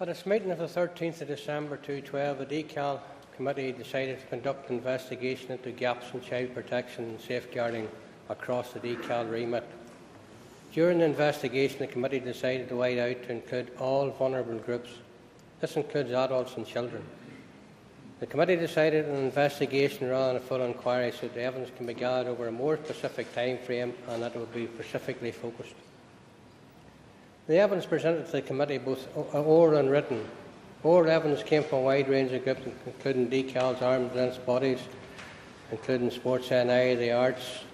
At its meeting of the 13th of December 2012, the DCAL committee decided to conduct an investigation into gaps in child protection and safeguarding across the DCAL remit. During the investigation, the committee decided to wide out to include all vulnerable groups. This includes adults and children. The committee decided an investigation rather than a full inquiry so the evidence can be gathered over a more specific time frame and that it would be specifically focused. The evidence presented to the committee, both oral and written, oral evidence came from a wide range of groups, including DCAL's, arms, defence bodies, including Sports NI, the Arts,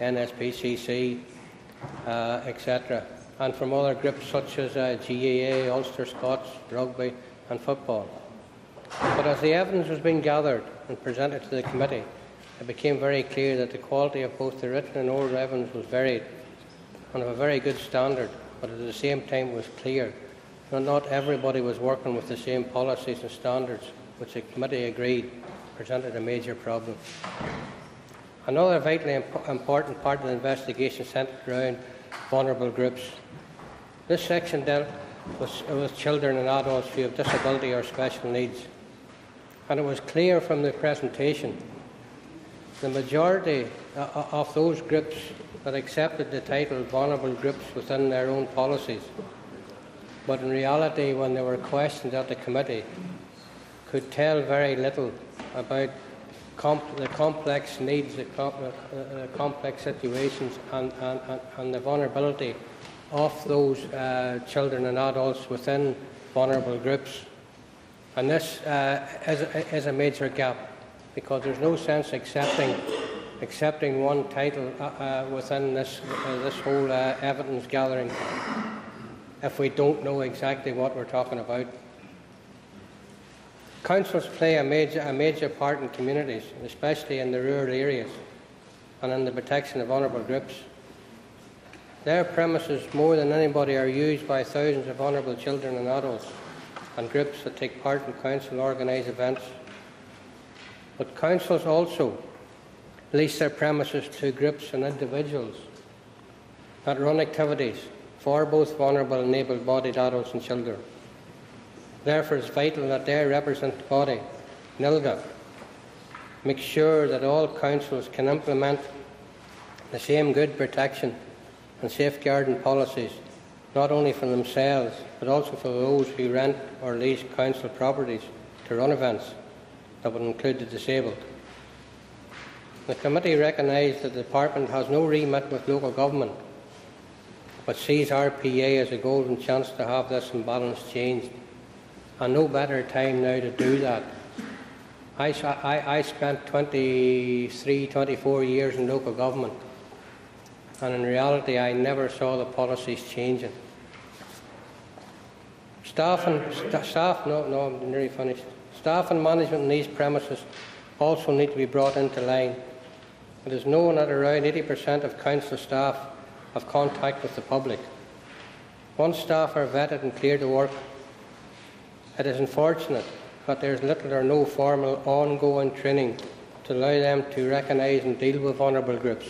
NSPCC, uh, etc., and from other groups such as uh, GAA, Ulster Scots, Rugby, and football. But as the evidence was being gathered and presented to the committee, it became very clear that the quality of both the written and oral evidence was varied and of a very good standard, but at the same time it was clear that not everybody was working with the same policies and standards, which the committee agreed presented a major problem. Another vitally imp- important part of the investigation centred around vulnerable groups. This section dealt with, with children and adults who have disability or special needs. And it was clear from the presentation the majority uh, of those groups that accepted the title vulnerable groups within their own policies, but in reality, when they were questioned at the committee, could tell very little about comp- the complex needs, the, com- uh, uh, complex situations, and, and, and, the vulnerability of those uh, children and adults within vulnerable groups. And this uh, is, a, is, a, major gap because there's no sense accepting accepting one title uh, uh, within this this whole evidence gathering if we don't know exactly what we're talking about. Councils play a major, a major part in communities, especially in the rural areas and in the protection of vulnerable groups. Their premises, more than anybody, are used by thousands of vulnerable children and adults and groups that take part in council organised events. But councils also lease their premises to groups and individuals that run activities for both vulnerable and able bodied adults and children. Therefore, it's vital that their representative body, NILGA, make sure that all councils can implement the same good protection and safeguarding policies, not only for themselves, but also for those who rent or lease council properties to run events that would include the disabled. The committee recognised that the department has no remit with local government but sees RPA as a golden chance to have this imbalance changed. And no better time now to do that. I, I, I spent 23, 24 years in local government, and in reality, I never saw the policies changing. Staff and st- staff, no, no, I'm nearly finished. Staff and management in these premises also need to be brought into line. It is known that around 80% of council staff have contact with the public. Once staff are vetted and cleared to work, it is unfortunate that there is little or no formal ongoing training to allow them to recognise and deal with vulnerable groups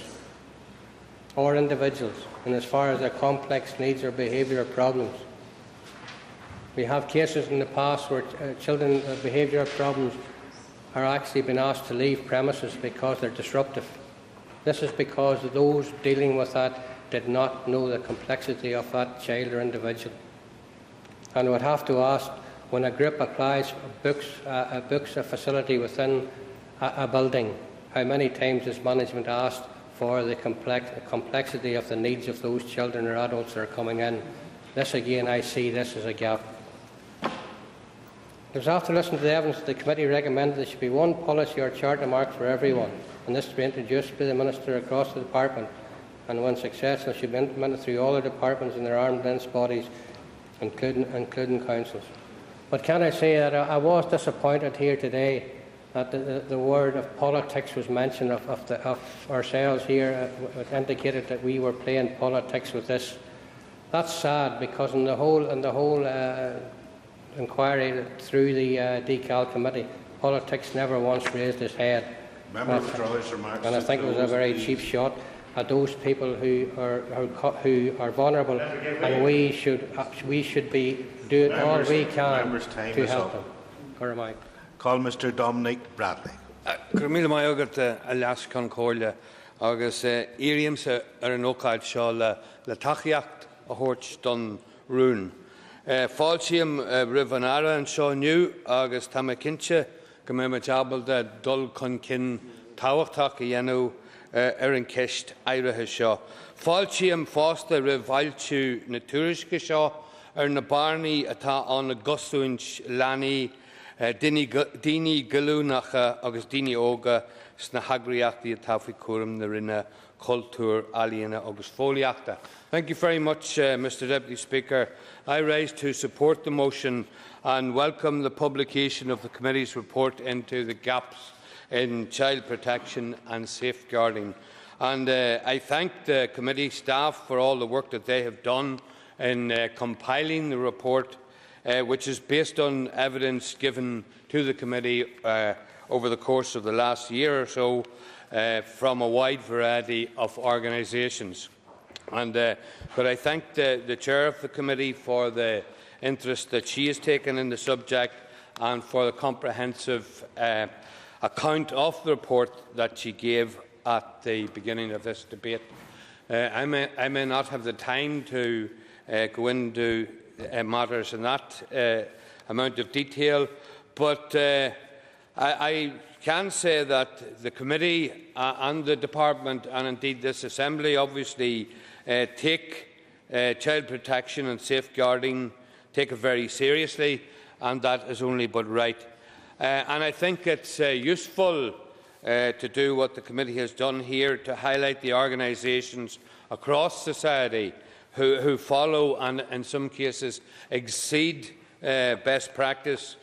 or individuals and as far as their complex needs or behavioural problems. We have cases in the past where uh, children with behavioural problems are actually being asked to leave premises because they're disruptive. This is because those dealing with that did not know the complexity of that child or individual. And would have to ask when a group applies books, uh, books a facility within a, a, building, how many times is management asked for the, complex, complexity of the needs of those children or adults that are coming in? This again, I see this as a gap. It was after listening to the evidence that the committee recommended there should be one policy or charter mark for everyone, and this to be introduced by the Minister across the department and when successful should be implemented through all the departments and their armed defence bodies, including, including councils. But can I say that I, I was disappointed here today that the, the, the word of politics was mentioned of, of, the, of ourselves here. Uh, it indicated that we were playing politics with this. That's sad because in the whole in the whole uh, inquiry through the uh, DCAL committee, politics never once raised its head. Member withdraw his remarks. And I think it was a very cheap shot at those people who are who, who are vulnerable, and we should uh, we should be doing all we can to help them. Where am I? Call Mr Dominic Bradley. Cumíle mai agat a leas chu cóile agus íriamsa ar an óáid seo le le taíocht a thuirt don rún. Fáiltíam rih an ara an seo nniu agus tá cinse go mé jabal de dul chun cin táhachtach a dhéanú ar er an ceist airithe seo. Fáiltí am fásta ri bhailtú na tuaisce seo ar na barnaí atá an na gosúint leanaí daoine goúnacha agus daoine óga sna hagraíachtaí a tafaí cuam na rinne cultúr aliena agus fóliachta. E. Thank you very much, uh, Mr Deputy Speaker. I rise to support the motion and welcome the publication of the committee's report into the gaps in child protection and safeguarding. And uh, I thank the committee staff for all the work that they have done in uh, compiling the report, uh, which is based on evidence given to the committee uh, over the course of the last year or so uh, from a wide variety of organisations. And, uh, but I thank the, the chair of the committee for the interest that she has taken in the subject and for the comprehensive uh, account of the report that she gave at the beginning of this debate. Uh, I, may, I, may, not have the time to uh, go into uh, matters in that uh, amount of detail, but uh, I, I, can say that the committee and the department, and indeed this assembly, obviously take child protection and safeguarding take it very seriously, and that is only but right. Uh, and I think it's uh, useful uh, to do what the committee has done here to highlight the organisations across society who, who, follow and, in some cases, exceed uh, best practice.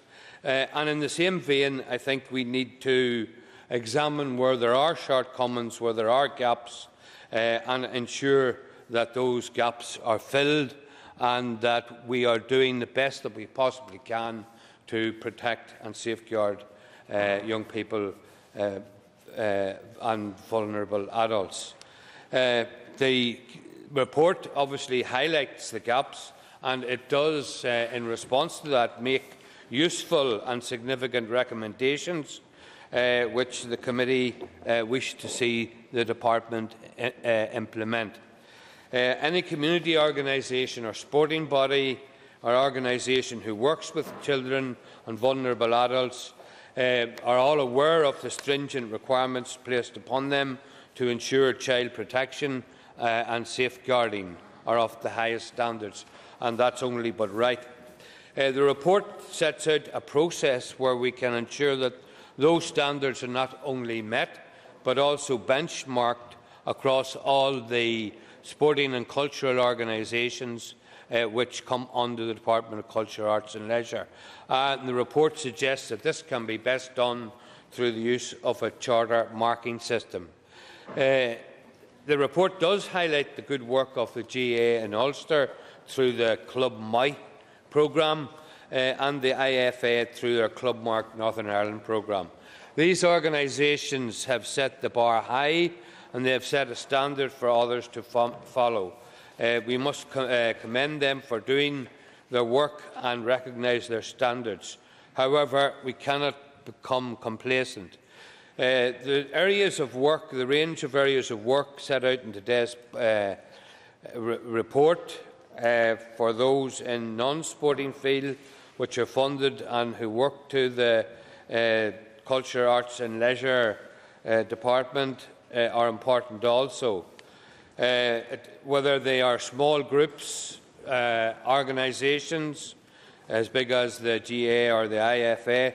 Uh, and in the same vein, I think we need to examine where there are shortcomings, where there are gaps, uh, and ensure that those gaps are filled and that we are doing the best that we possibly can to protect and safeguard uh, young people uh, uh, and vulnerable adults. Uh, the report obviously highlights the gaps and it does, uh, in response to that, make useful and significant recommendations uh, which the committee wish to see the department implement. Uh, any community organisation or sporting body or organisation who works with children and vulnerable adults uh, are all aware of the stringent requirements placed upon them to ensure child protection uh, and safeguarding are of the highest standards, and that's only but right. Uh, the report sets out a process where we can ensure that those standards are not only met, but also benchmarked across all the sporting and cultural organisations uh, which come under the Department of Culture, Arts and Leisure. Uh, and the report suggests that this can be best done through the use of a charter marking system. Uh, the report does highlight the good work of the GAA in Ulster through the Club Maith programme uh, and the IFA through their Club Mark Northern Ireland programme. These organisations have set the bar high and they have set a standard for others to fo follow. Uh, we must uh, commend them for doing their work and recognise their standards. However, we cannot become complacent. Uh, the areas of work, the range of areas of work set out in today's uh, re report uh, for those in non-sporting field which are funded and who work to the uh, Culture, Arts and Leisure Department uh, are important also. Uh, whether they are small groups, uh, organisations as big as the GAA or the IFA,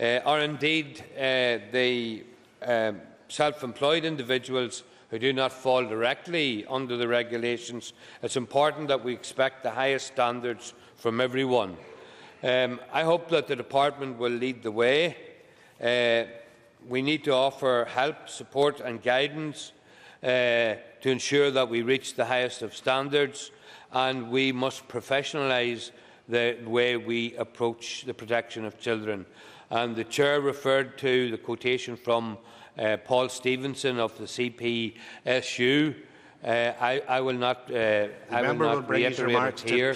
uh, or indeed uh, the um, self-employed individuals who do not fall directly under the regulations, it's important that we expect the highest standards from everyone. Um, I hope that the department will lead the way. We need to offer help, support and guidance uh, to ensure that we reach the highest of standards and we must professionalise the way we approach the protection of children. And the Chair referred to the quotation from uh, Paul Stevenson of the CPSU. Uh, I, I, will not, uh, I will not reiterate it here.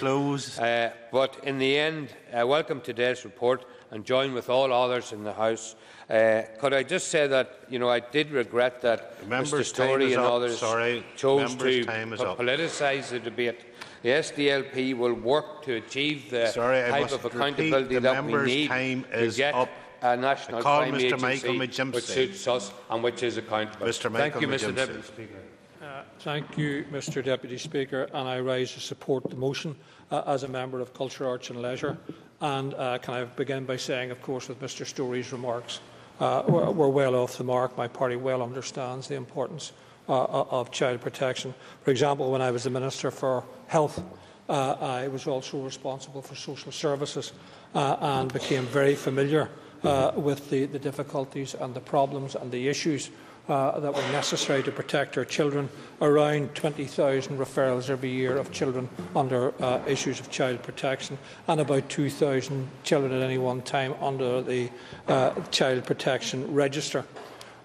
Uh, but in the end, I welcome today's report and join with all others in the House. Uh, could I just say that you know I did regret that Mr Storey and up. others Sorry. chose Members to politicise the debate. The SDLP will work to achieve the Sorry, type of accountability that we need to get up. a national call crime Mr. agency Michael which suits us and which is accountable. Mr. Thank you, Mr. Deputy Speaker. Uh, thank you, Mr Deputy Speaker, and I rise to support the motion uh, as a member of Culture, Arts and Leisure. And uh, can I begin by saying, of course, with Mr Storey's remarks, uh, we're, we're, well off the mark. My party well understands the importance uh, of child protection. For example, when I was the Minister for Health, uh, I was also responsible for social services uh, and became very familiar uh, with the, the, difficulties and the problems and the issues uh, that were necessary to protect our children. Around 20,000 referrals every year of children under uh, issues of child protection, and about 2,000 children at any one time under the uh, child protection register.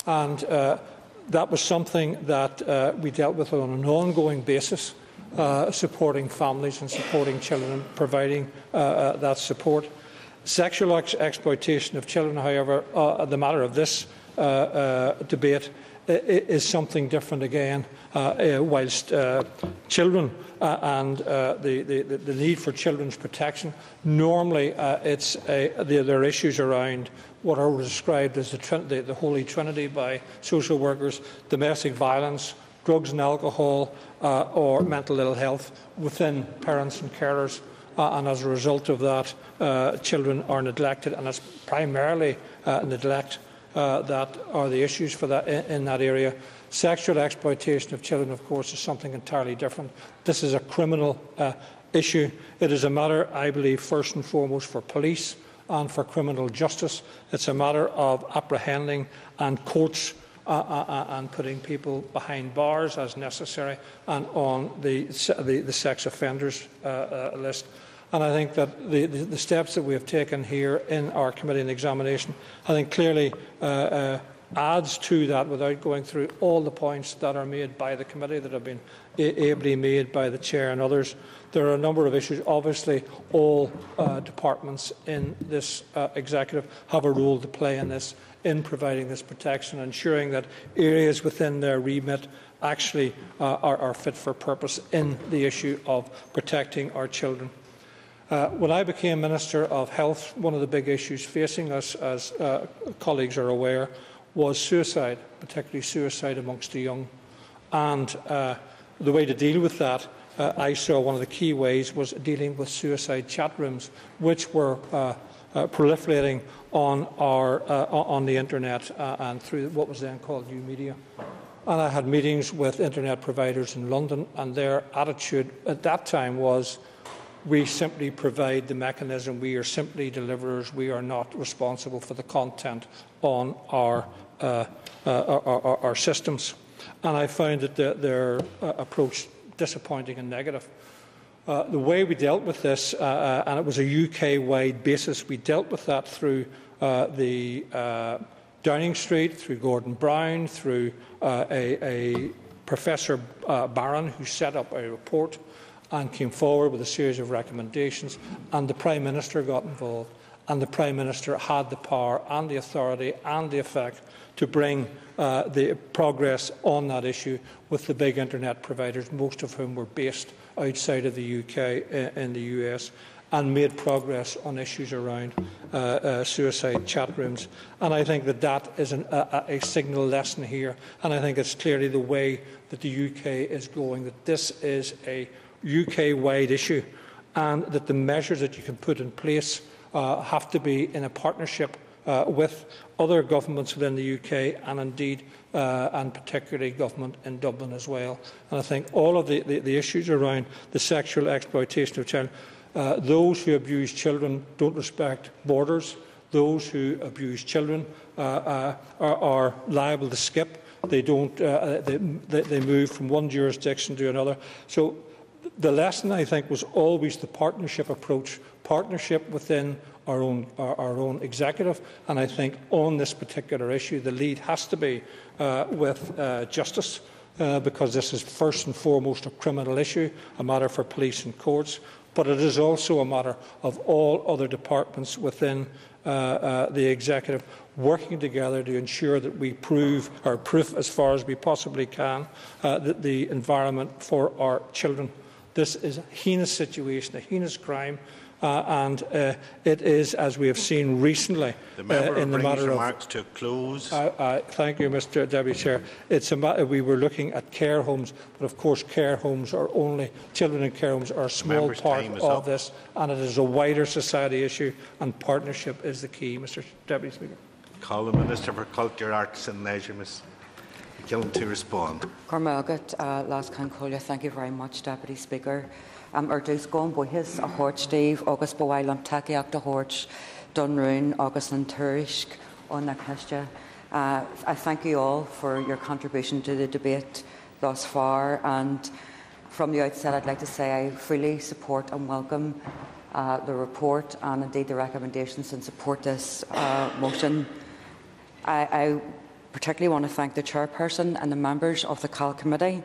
And that was something that we dealt with on an ongoing basis uh, supporting families and supporting children, and providing uh, uh, that support. Sexual ex exploitation of children, however, uh, the matter of this uh, uh, debate is something different again. whilst children and the, the, the, need for children's protection, normally it's a, there are issues around what are described as the, the, the holy trinity by social workers: domestic violence, drugs and alcohol, uh, or mental ill health within parents and carers. Uh, and as a result of that, uh, children are neglected, and it's primarily uh, neglect uh, that are the issues for that in, that area. Sexual exploitation of children, of course, is something entirely different. This is a criminal uh, issue. It is a matter, I believe, first and foremost for police and for criminal justice. It's a matter of apprehending and courts uh, uh, uh, and putting people behind bars as necessary and on the, the, the sex offenders list. And I think that the, the, the, steps that we have taken here in our committee and examination, I think clearly uh, adds to that without going through all the points that are made by the committee that have been ably made by the chair and others. There are a number of issues. Obviously, all departments in this executive have a role to play in this in providing this protection, ensuring that areas within their remit actually uh, are, are, fit for purpose in the issue of protecting our children. Uh, when I became Minister of Health, one of the big issues facing us, as uh, colleagues are aware, was suicide, particularly suicide amongst the young. And uh, the way to deal with that, uh, I saw one of the key ways was dealing with suicide chat rooms, which were uh, proliferating on, our, on the internet and through what was then called new media. And I had meetings with internet providers in London, and their attitude at that time was we simply provide the mechanism, we are simply deliverers, we are not responsible for the content on our, uh, uh, our, our, our, systems. And I found that the, their uh, approach disappointing and negative. Uh, the way we dealt with this, uh, uh and it was a UK-wide basis, we dealt with that through uh, the uh, Downing Street, through Gordon Brown, through a, a, Professor Byron, who set up a report and came forward with a series of recommendations, and the Prime Minister got involved. And the Prime Minister had the power and the authority and the effect to bring uh, the progress on that issue with the big internet providers, most of whom were based outside of the UK uh, in the US and made progress on issues around uh, uh, suicide chat rooms. And I think that that is an, a, a, signal lesson here. And I think it's clearly the way that the UK is going, that this is a UK-wide issue and that the measures that you can put in place uh, have to be in a partnership uh, with other governments within the UK and indeed uh, and particularly government in Dublin as well. And I think all of the, the, the issues around the sexual exploitation of children Uh, those who abuse children don't respect borders. Those who abuse children uh, uh, are, are, liable to skip. They don't. Uh, they, they move from one jurisdiction to another. So the lesson I think was always the partnership approach, partnership within our own, our, our, own executive. And I think on this particular issue, the lead has to be uh, with uh, justice. Uh, because this is first and foremost a criminal issue, a matter for police and courts, but it is also a matter of all other departments within uh, uh, the executive working together to ensure that we prove or proof as far as we possibly can uh, that the environment for our children. This is a heinous situation, a heinous crime, uh, and uh, it is, as we have seen recently, the uh, in the matter remarks of to close. Thank you, Mr. Deputy Chair. It's a matter we were looking at care homes, but of course, care homes are only children in care homes are a small part of up. this, and it is a wider society issue, and partnership is the key, Mr. Deputy Speaker. Call the Minister for Culture, Arts and Leisure, Ms. Gillen, to respond. Cormagat, uh, Last Thank you very much, Deputy Speaker am ar dús gom buhis a hórtíh agus bhhail an takeíach a hort Dunroon agus an tuirisk on na ceiste. Uh, I thank you all for your contribution to the debate thus far and from the outset I'd like to say I fully support and welcome uh, the report and indeed the recommendations and support this uh, motion. I, I particularly want to thank the chairperson and the members of the CAL committee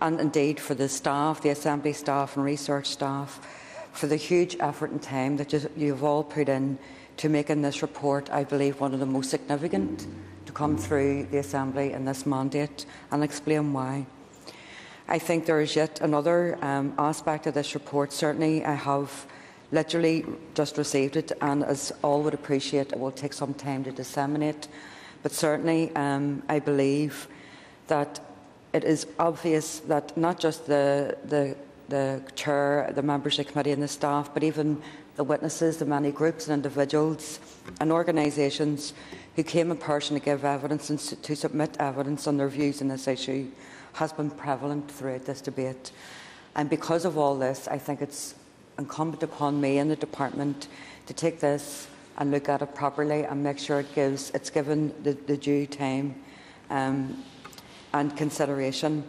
and indeed for the staff, the Assembly staff and research staff, for the huge effort and time that you've all put in to making this report, I believe, one of the most significant to come through the Assembly in this mandate and explain why. I think there is yet another um, aspect of this report. Certainly, I have literally just received it, and as all would appreciate, it will take some time to disseminate. But certainly, um, I believe that it is obvious that not just the, the, the chair, the members of the committee and the staff, but even the witnesses, the many groups and individuals and organisations who came in person to give evidence and to submit evidence on their views on this issue has been prevalent throughout this debate. And because of all this, I think it's incumbent upon me and the department to take this and look at it properly and make sure it gives, it's given the, the due time um, and consideration.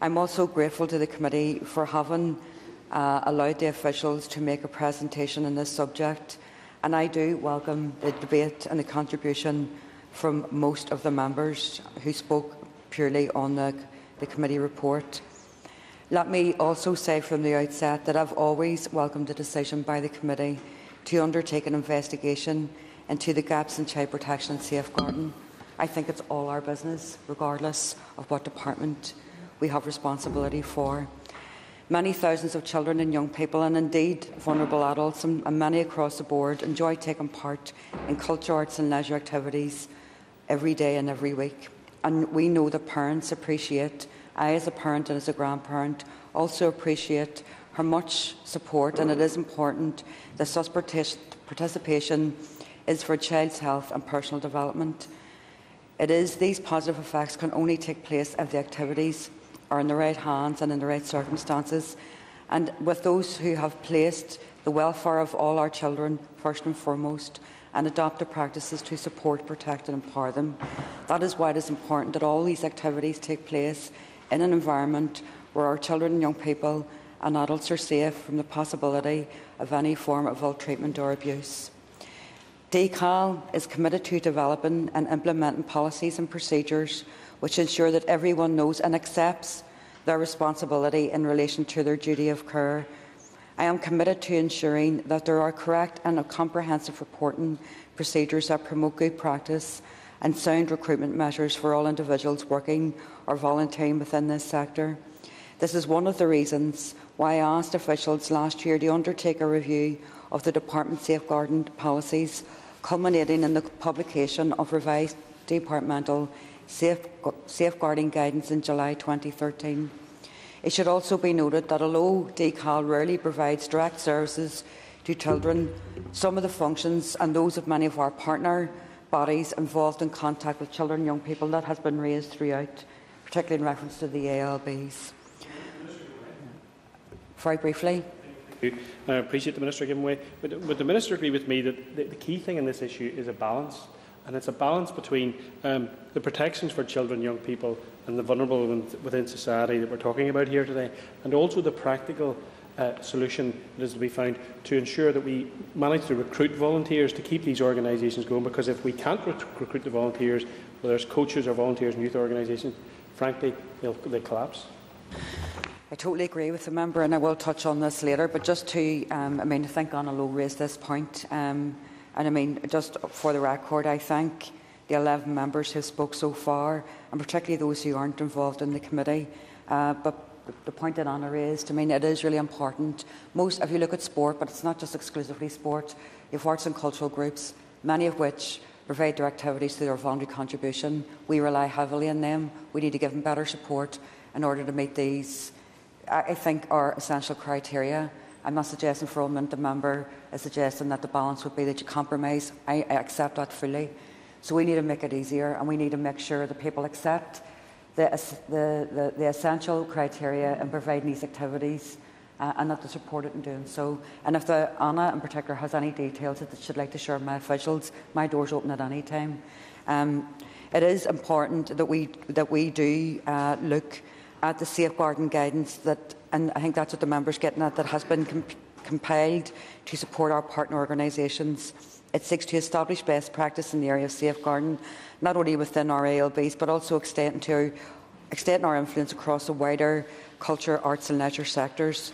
I'm also grateful to the committee for having uh, allowed the officials to make a presentation on this subject, and I do welcome the debate and the contribution from most of the members who spoke purely on the, the committee report. Let me also say from the outset that I've always welcomed the decision by the committee to undertake an investigation into the gaps in child protection and safeguarding I think it's all our business, regardless of what department we have responsibility for. Many thousands of children and young people, and indeed vulnerable adults, and, and many across the board, enjoy taking part in culture, arts, and leisure activities every day and every week. And we know that parents appreciate, I as a parent and as a grandparent, also appreciate how much support, and it is important that such participation is for a child's health and personal development. It is these positive effects can only take place if the activities are in the right hands and in the right circumstances, and with those who have placed the welfare of all our children first and foremost and adopt the practices to support, protect and empower them. That is why it is important that all these activities take place in an environment where our children and young people and adults are safe from the possibility of any form of ill treatment or abuse. DCAL is committed to developing and implementing policies and procedures which ensure that everyone knows and accepts their responsibility in relation to their duty of care. I am committed to ensuring that there are correct and comprehensive reporting procedures that promote good practice and sound recruitment measures for all individuals working or volunteering within this sector. This is one of the reasons why I asked officials last year to undertake a review of the Department safeguarding policies culminating in the publication of revised departmental safeguarding guidance in July 2013. It should also be noted that although DCAL rarely provides direct services to children, some of the functions and those of many of our partner bodies involved in contact with children and young people that has been raised throughout, particularly in reference to the ALBs. Very briefly, I appreciate the Minister giving way. But would the Minister agree with me that the, the key thing in this issue is a balance? And it's a balance between um, the protections for children, young people, and the vulnerable within society that we're talking about here today, and also the practical uh, solution that is to be found to ensure that we manage to recruit volunteers to keep these organisations going. Because if we can't re recruit the volunteers, whether it's coaches or volunteers in youth organisations, frankly, they'll, they'll collapse. I totally agree with the member, and I will touch on this later. But just to, um, I mean, I think Anna Lo raised this point, um, and I mean, just for the record, I thank the 11 members who spoke so far, and particularly those who aren't involved in the committee. Uh, but the point that Anna raised, I mean, it is really important. Most, if you look at sport, but it's not just exclusively sport, you have arts and cultural groups, many of which provide their activities through their voluntary contribution. We rely heavily on them. We need to give them better support in order to meet these I think, are essential criteria. I'm not suggesting for a moment the member is suggesting that the balance would be that you compromise. I, I accept that fully. So we need to make it easier and we need to make sure that people accept the, the, the, the essential criteria in providing these activities uh, and that they support it in doing so. And if the, Anna in particular has any details that she'd like to share with my officials, my door's open at any time. Um, it is important that we, that we do uh, look at the safeguarding guidance that, and I think that's what the member's getting at, that has been comp compiled to support our partner organisations. It seeks to establish best practice in the area of safeguarding, not only within our ALBs, but also extending, to, extending our influence across the wider culture, arts and leisure sectors.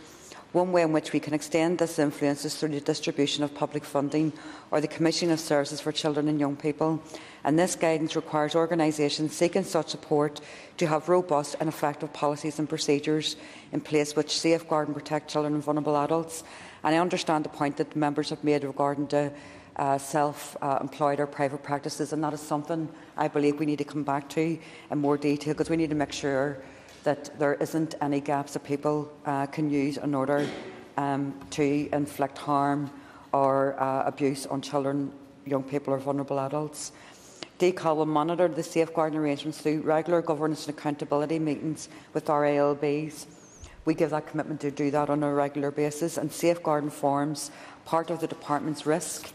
One way in which we can extend this influence is through the distribution of public funding or the commissioning of services for children and young people and this guidance requires organisations seeking such support to have robust and effective policies and procedures in place which safeguard and protect children and vulnerable adults. And I understand the point that members have made regarding the uh, self-employed uh, or private practices, and that is something I believe we need to come back to in more detail because we need to make sure that there isn't any gaps that people uh, can use in order um, to inflict harm or uh, abuse on children, young people or vulnerable adults. DCAL will monitor the safeguarding arrangements through regular governance and accountability meetings with our ALBs. We give that commitment to do that on a regular basis, and safeguarding forms part of the department's risk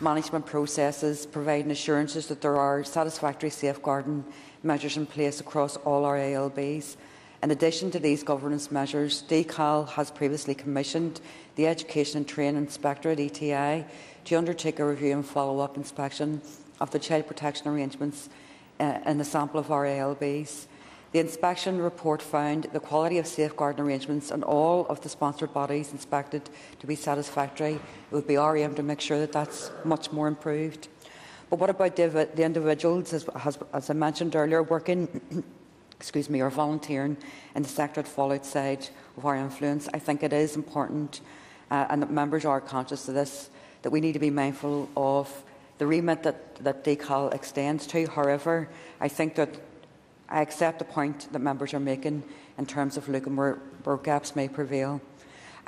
management processes, providing assurances that there are satisfactory safeguarding measures in place across all our ALBs. In addition to these governance measures, DCAL has previously commissioned the Education and Training Inspectorate, ETI to undertake a review and follow-up inspection of the child protection arrangements uh, in the sample of our ALBs. The inspection report found the quality of safeguarding arrangements in all of the sponsored bodies inspected to be satisfactory. It would be our aim to make sure that that's much more improved. But what about the, the individuals, as, as, as, I mentioned earlier, working excuse me, or volunteering in the sector that fall outside of our influence? I think it is important, uh, and that members are conscious of this, that we need to be mindful of the remit that, that DCAL extends to. However, I think that I accept the point that members are making in terms of looking where, where gaps may prevail.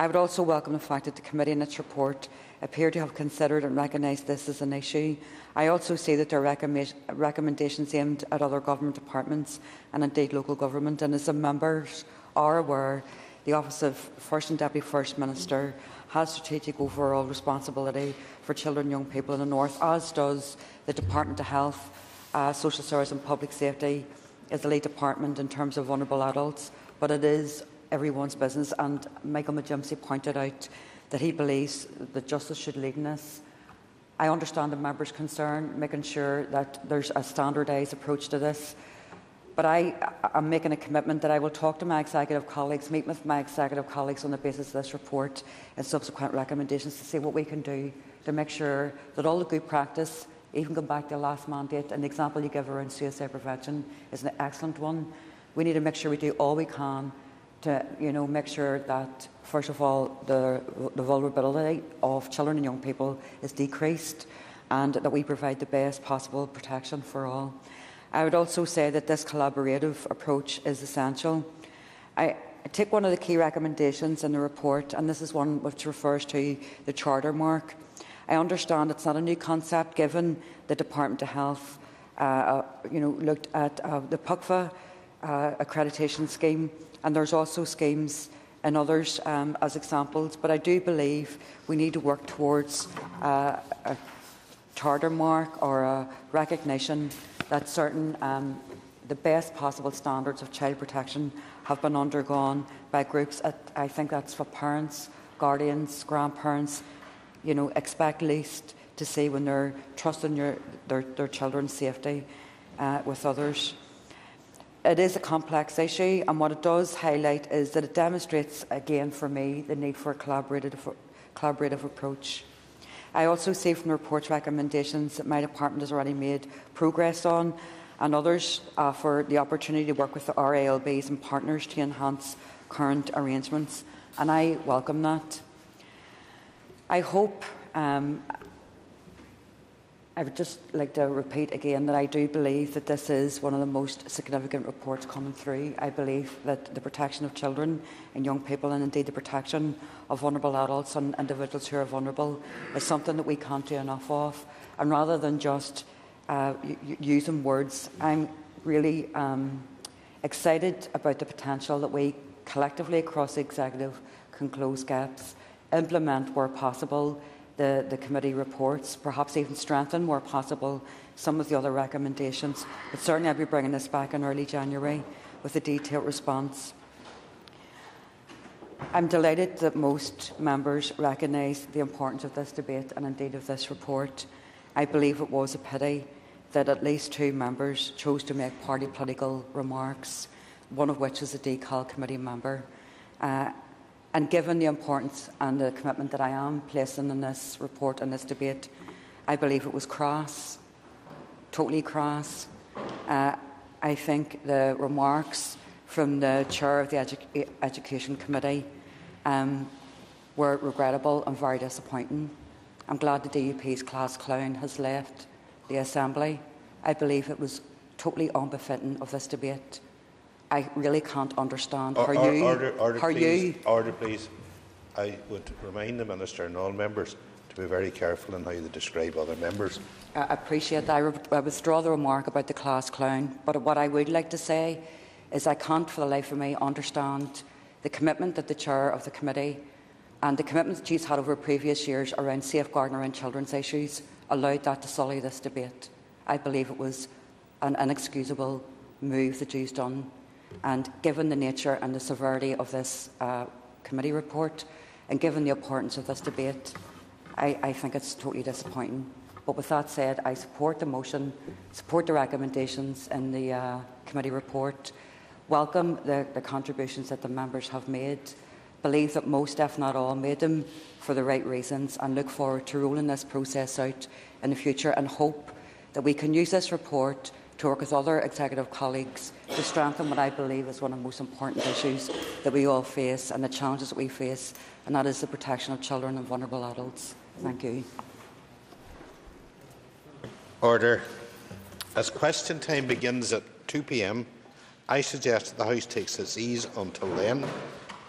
I would also welcome the fact that the committee in its report appear to have considered and recognised this as an issue. I also see that there are recommendations aimed at other government departments and indeed local government. And as the members are aware, the Office of First and Deputy First Minister has strategic overall responsibility for children and young people in the North, as does the Department of Health, uh, Social Services and Public Safety is the lead department in terms of vulnerable adults, but it is everyone's business. And Michael McGimpsey pointed out that he believes that justice should lead in this. I understand the member's concern, making sure that there's a standardised approach to this. But I am making a commitment that I will talk to my executive colleagues, meet with my executive colleagues on the basis of this report and subsequent recommendations to see what we can do to make sure that all the good practice, even going back to the last mandate, and the example you give around suicide prevention is an excellent one. We need to make sure we do all we can to you know, make sure that, first of all, the, the vulnerability of children and young people is decreased and that we provide the best possible protection for all. I would also say that this collaborative approach is essential. I, take one of the key recommendations in the report, and this is one which refers to the charter mark. I understand it's not a new concept given the Department of Health uh, uh you know, looked at uh, the PUCFA uh, accreditation scheme, and there's also schemes and others um, as examples, but I do believe we need to work towards uh, a charter mark or a recognition that certain um, the best possible standards of child protection have been undergone by groups. At, I think that's for parents, guardians, grandparents. You know, expect least to see when they're trusting your, their, their children's safety uh, with others. It is a complex issue, and what it does highlight is that it demonstrates, again for me, the need for a collaborative, collaborative approach. I also see from the report's recommendations that my department has already made progress on, and others offer the opportunity to work with the RALBs and partners to enhance current arrangements, and I welcome that. I hope um, I would just like to repeat again that I do believe that this is one of the most significant reports coming through. I believe that the protection of children and young people, and indeed the protection of vulnerable adults and individuals who are vulnerable, is something that we can't do enough of. And rather than just uh, using words, I'm really um, excited about the potential that we collectively across the executive can close gaps, implement where possible the, the committee reports, perhaps even strengthen where possible some of the other recommendations. But certainly I'll be bringing this back in early January with a detailed response. I'm delighted that most members recognise the importance of this debate and indeed of this report. I believe it was a pity that at least two members chose to make party political remarks, one of which is a DCAL committee member. Uh, and given the importance and the commitment that I am placing in this report and this debate, I believe it was crass, totally crass. Uh, I think the remarks from the chair of the Edu Education Committee um, were regrettable and very disappointing. I'm glad the DUP's class clown has left the Assembly. I believe it was totally unbefitting of this debate. I really can't understand how or, you, order, order, how please, you, order, please. I would remind the minister and all members to be very careful in how they describe other members. I appreciate that. I, re- I withdraw the remark about the class clown. But what I would like to say is I can't, for the life of me, understand the commitment that the chair of the committee and the commitments she's had over previous years around safeguarding around children's issues allowed that to sully this debate. I believe it was an inexcusable move that she's done. And given the nature and the severity of this uh, committee report, and given the importance of this debate, I, I, think it's totally disappointing. But with that said, I support the motion, support the recommendations in the uh, committee report, welcome the, the contributions that the members have made, believe that most, if not all, made them for the right reasons, and look forward to rolling this process out in the future and hope that we can use this report to work with other executive colleagues to strengthen what I believe is one of the most important issues that we all face and the challenges that we face, and that is the protection of children and vulnerable adults. Thank you. Order. As question time begins at 2 p.m., I suggest that the House takes its ease until then.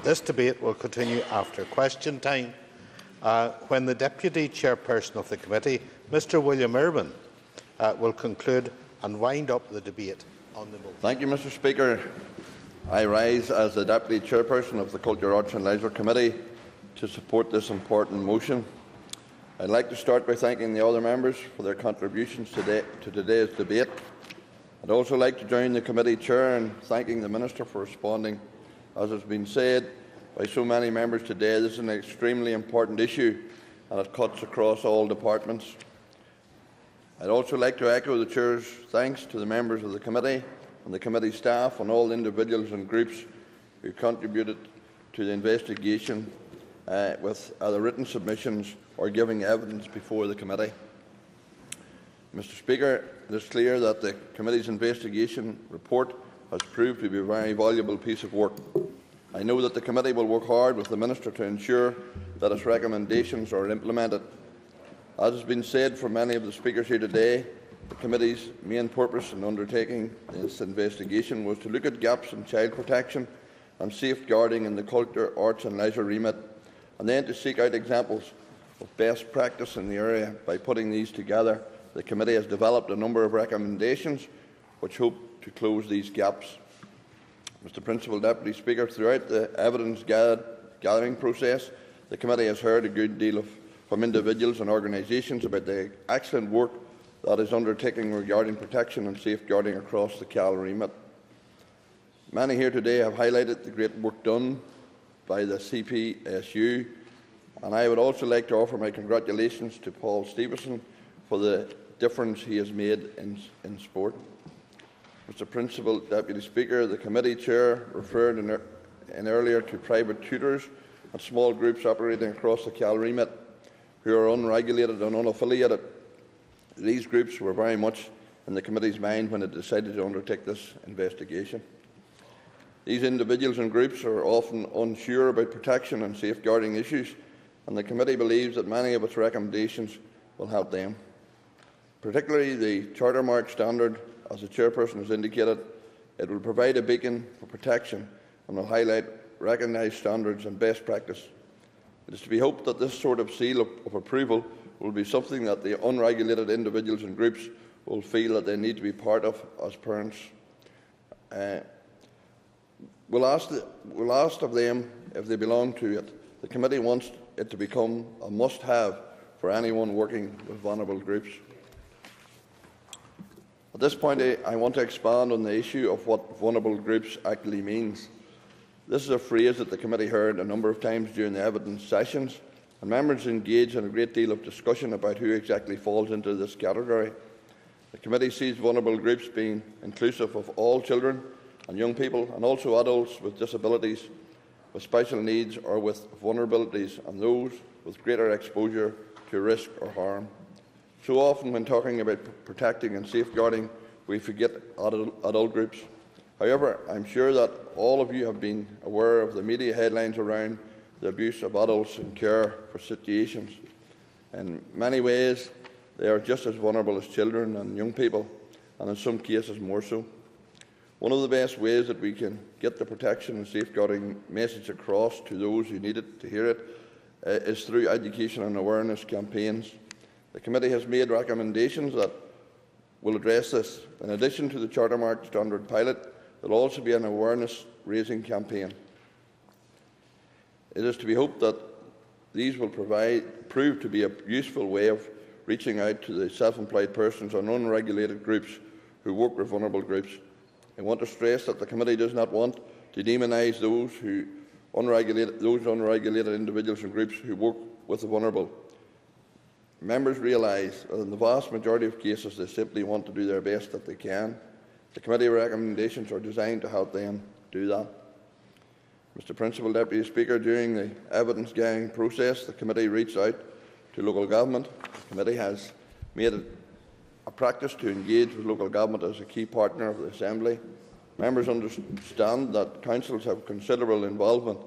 This debate will continue after question time, uh, when the Deputy Chairperson of the Committee, Mr William Irwin, uh, will conclude and wind up the debate on the motion. Thank you, Mr Speaker. I rise as the Deputy Chairperson of the Culture, Arts and Leisure Committee to support this important motion. I'd like to start by thanking the other members for their contributions today, to today's debate. I'd also like to join the committee chair in thanking the Minister for responding. As has been said by so many members today, this is an extremely important issue and it cuts across all departments. I'd also like to echo the Chair's thanks to the members of the committee and the committee staff and all individuals and groups who contributed to the investigation uh, with either written submissions or giving evidence before the committee. Mr Speaker, it is clear that the committee's investigation report has proved to be a very valuable piece of work. I know that the committee will work hard with the Minister to ensure that its recommendations are implemented as has been said from many of the speakers here today, the committee's main purpose in undertaking this investigation was to look at gaps in child protection and safeguarding in the culture, arts and leisure remit, and then to seek out examples of best practice in the area. By putting these together, the committee has developed a number of recommendations which hope to close these gaps. Mr Principal Deputy Speaker, throughout the evidence gathering process, the committee has heard a good deal of, from individuals and organisations about the excellent work that is undertaken regarding protection and safeguarding across the CAL remit. Many here today have highlighted the great work done by the CPSU, and I would also like to offer my congratulations to Paul Stevenson for the difference he has made in, in sport. Mr Principal Deputy Speaker, the committee chair referred in, in earlier to private tutors and small groups operating across the CAL remit who are unregulated and unaffiliated. These groups were very much in the committee's mind when it decided to undertake this investigation. These individuals and groups are often unsure about protection and safeguarding issues, and the committee believes that many of its recommendations will help them. Particularly the Charter Mark standard, as the chairperson has indicated, it will provide a beacon for protection and will highlight recognised standards and best practice. It is to be hoped that this sort of seal of, of approval will be something that the unregulated individuals and groups will feel that they need to be part of as parents. Uh, we'll, ask the, we'll ask of them if they belong to it. The committee wants it to become a must-have for anyone working with vulnerable groups. At this point, I want to expand on the issue of what vulnerable groups actually means. This is a phrase that the committee heard a number of times during the evidence sessions, and members engaged in a great deal of discussion about who exactly falls into this category. The committee sees vulnerable groups being inclusive of all children and young people, and also adults with disabilities, with special needs or with vulnerabilities, and those with greater exposure to risk or harm. So often, when talking about protecting and safeguarding, we forget adult, adult groups. However, I'm sure that all of you have been aware of the media headlines around the abuse of adults in care for situations. In many ways, they are just as vulnerable as children and young people, and in some cases more so. One of the best ways that we can get the protection and safeguarding message across to those who need it to hear it uh, is through education and awareness campaigns. The committee has made recommendations that will address this. In addition to the Charter Mark Standard pilot, there will also be an awareness raising campaign. It is to be hoped that these will provide, prove to be a useful way of reaching out to the self-employed persons and unregulated groups who work with vulnerable groups. I want to stress that the committee does not want to demonise those who unregulated, those unregulated individuals and groups who work with the vulnerable. Members realise that in the vast majority of cases they simply want to do their best that they can. The committee recommendations are designed to help them do that. Mr Principal Deputy Speaker, during the evidence gathering process, the committee reached out to local government. The committee has made it a practice to engage with local government as a key partner of the Assembly. Members understand that councils have considerable involvement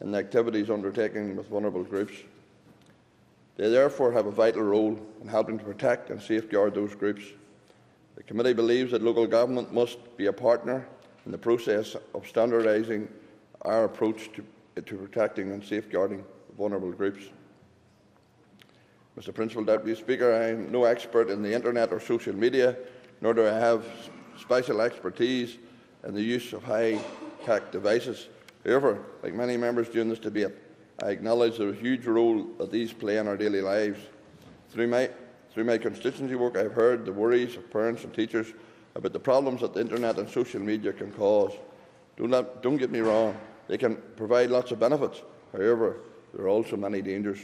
in the activities undertaken with vulnerable groups. They therefore have a vital role in helping to protect and safeguard those groups. The committee believes that local government must be a partner in the process of standardising our approach to, to protecting and safeguarding vulnerable groups. Mr Principal Deputy Speaker, I am no expert in the internet or social media, nor do I have special expertise in the use of high-tech devices. However, like many members during this debate, I acknowledge the huge role that these play in our daily lives. Through my, through my constituency work, I've heard the worries of parents and teachers about the problems that the internet and social media can cause. Do not, don't get me wrong, they can provide lots of benefits. However, there are also many dangers.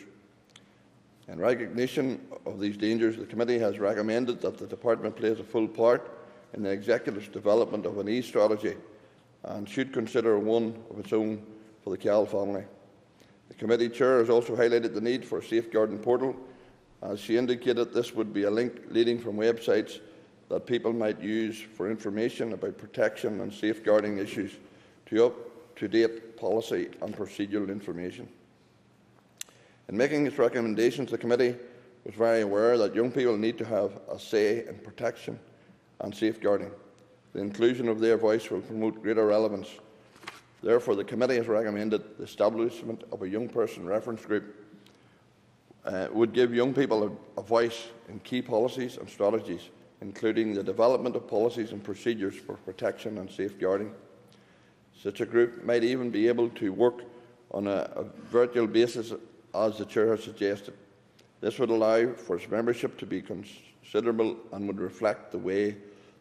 In recognition of these dangers, the committee has recommended that the department plays a full part in the executive's development of an e-strategy and should consider one of its own for the CAL family. The committee chair has also highlighted the need for a safeguarding portal. As she indicated, this would be a link leading from websites that people might use for information about protection and safeguarding issues to up-to-date policy and procedural information. In making its recommendations, the committee was very aware that young people need to have a say in protection and safeguarding. The inclusion of their voice will promote greater relevance. Therefore, the committee has recommended the establishment of a young person reference group uh, would give young people a, a voice in key policies and strategies, including the development of policies and procedures for protection and safeguarding. Such a group might even be able to work on a, a virtual basis, as the Chair has suggested. This would allow for its membership to be considerable and would reflect the way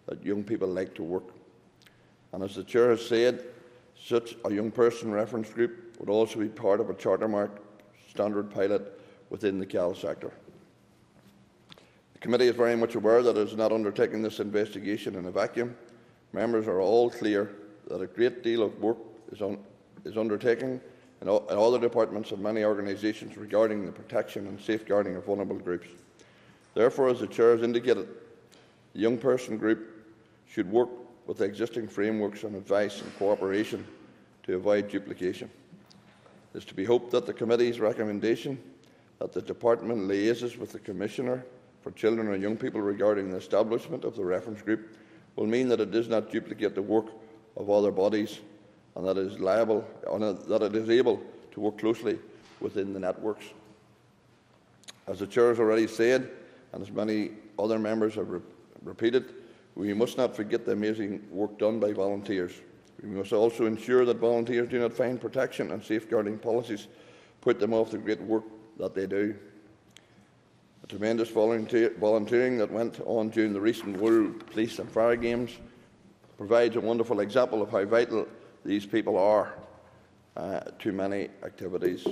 that young people like to work. And as the Chair has said, such a young person reference group would also be part of a charter mark standard pilot within the CAL sector. The committee is very much aware that it is not undertaking this investigation in a vacuum. Members are all clear that a great deal of work is, is undertaken in all, in all the departments of many organisations regarding the protection and safeguarding of vulnerable groups. Therefore, as the Chair has indicated, the young person group should work with the existing frameworks and advice and cooperation to avoid duplication. It is to be hoped that the Committee's recommendation that the Department liaises with the Commissioner for Children and Young People regarding the establishment of the reference group will mean that it does not duplicate the work of other bodies and that it is liable that it is able to work closely within the networks. As the Chair has already said, and as many other members have re repeated, we must not forget the amazing work done by volunteers. We must also ensure that volunteers do not find protection and safeguarding policies put them off the great work that they do. The tremendous volunteering that went on during the recent World Police and Fire Games provides a wonderful example of how vital these people are uh, to many activities.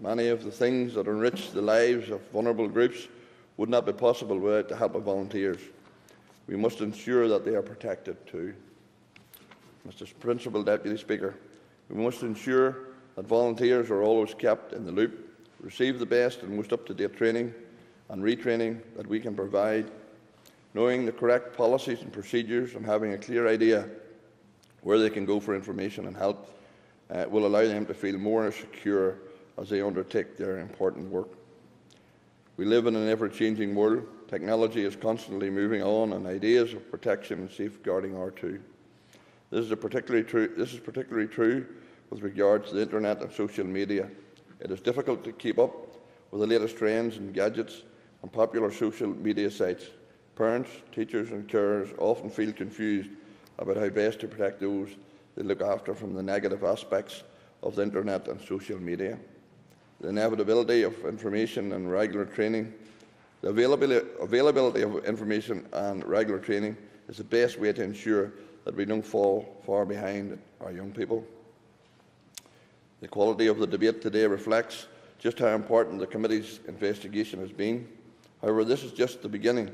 Many of the things that enrich the lives of vulnerable groups would not be possible without the help of volunteers. We must ensure that they are protected too. Mr Principal Deputy Speaker, we must ensure that volunteers are always kept in the loop, receive the best and most up-to-date training and retraining that we can provide, knowing the correct policies and procedures and having a clear idea where they can go for information and help uh, will allow them to feel more secure as they undertake their important work. We live in an ever-changing world. Technology is constantly moving on, and ideas of protection and safeguarding are too. This is, particularly true, this is particularly true with regards to the internet and social media. It is difficult to keep up with the latest trends and gadgets on popular social media sites. Parents, teachers, and carers often feel confused about how best to protect those they look after from the negative aspects of the internet and social media the inevitability of information and regular training. The availability, of information and regular training is the best way to ensure that we don't fall far behind our young people. The quality of the debate today reflects just how important the committee's investigation has been. However, this is just the beginning.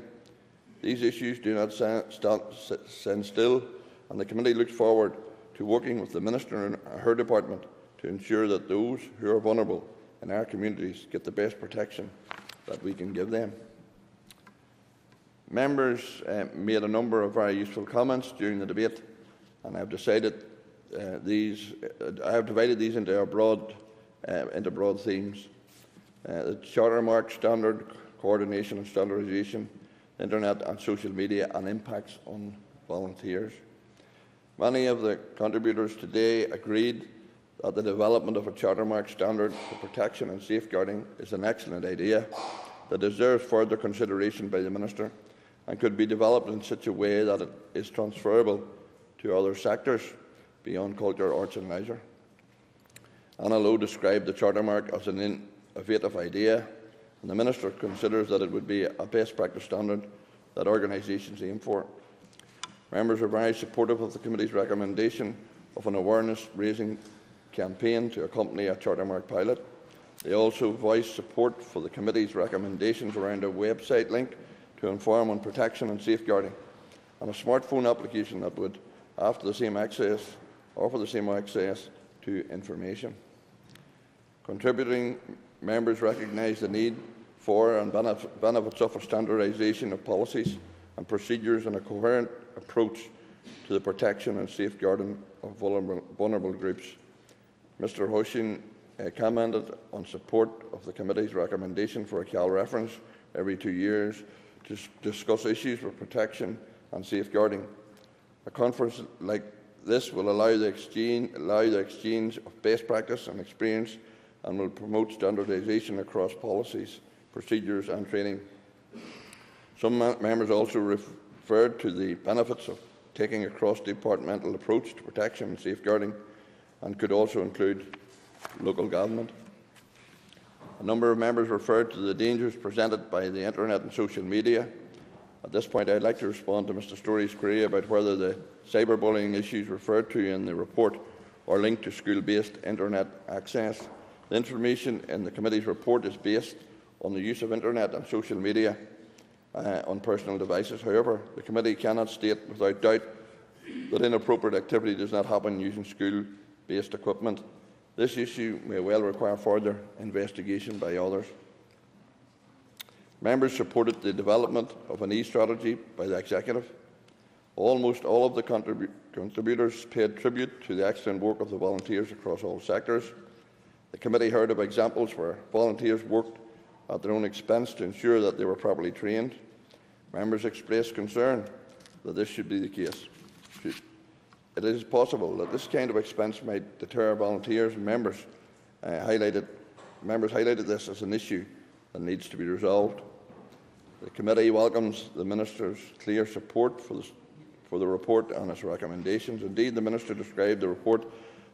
These issues do not stand still, and the committee looks forward to working with the Minister and her department to ensure that those who are vulnerable in our communities get the best protection that we can give them. Members uh, made a number of very useful comments during the debate, and I've decided uh, these. Uh, I have divided these into broad uh, into broad themes: uh, the charter mark standard, coordination and standardisation, internet and social media, and impacts on volunteers. Many of the contributors today agreed that the development of a charter mark standard for protection and safeguarding is an excellent idea that deserves further consideration by the Minister and could be developed in such a way that it is transferable to other sectors beyond culture, arts and leisure. Anna Lo described the charter mark as an innovative idea and the Minister considers that it would be a best practice standard that organisations aim for. Members are very supportive of the Committee's recommendation of an awareness raising campaign to accompany a charter mark pilot. They also voiced support for the committee's recommendations around a website link to inform on protection and safeguarding, and a smartphone application that would after the same access, offer the same access to information. Contributing members recognise the need for and benefits of a standardisation of policies and procedures and a coherent approach to the protection and safeguarding of vulnerable, vulnerable groups. Mr Ó hOisín uh, commented on support of the committee's recommendation for a CAL reference every two years to discuss issues with protection and safeguarding. A conference like this will allow the, exchange, allow the exchange of best practice and experience and will promote standardisation across policies, procedures and training. Some members also referred to the benefits of taking a cross-departmental approach to protection and safeguarding and could also include local government. A number of members referred to the dangers presented by the internet and social media. At this point, I'd like to respond to Mr Storey's query about whether the cyberbullying issues referred to in the report are linked to school-based internet access. The information in the committee's report is based on the use of internet and social media uh, on personal devices. However, the committee cannot state without doubt that inappropriate activity does not happen using school-based equipment. This issue may well require further investigation by others. Members supported the development of an e-strategy by the Executive. Almost all of the contribu contributors paid tribute to the excellent work of the volunteers across all sectors. The committee heard of examples where volunteers worked at their own expense to ensure that they were properly trained. Members expressed concern that this should be the case. It is possible that this kind of expense might deter volunteers and members. Uh, highlighted, members highlighted this as an issue that needs to be resolved. The committee welcomes the Minister's clear support for the, for the report and its recommendations. Indeed, the Minister described the report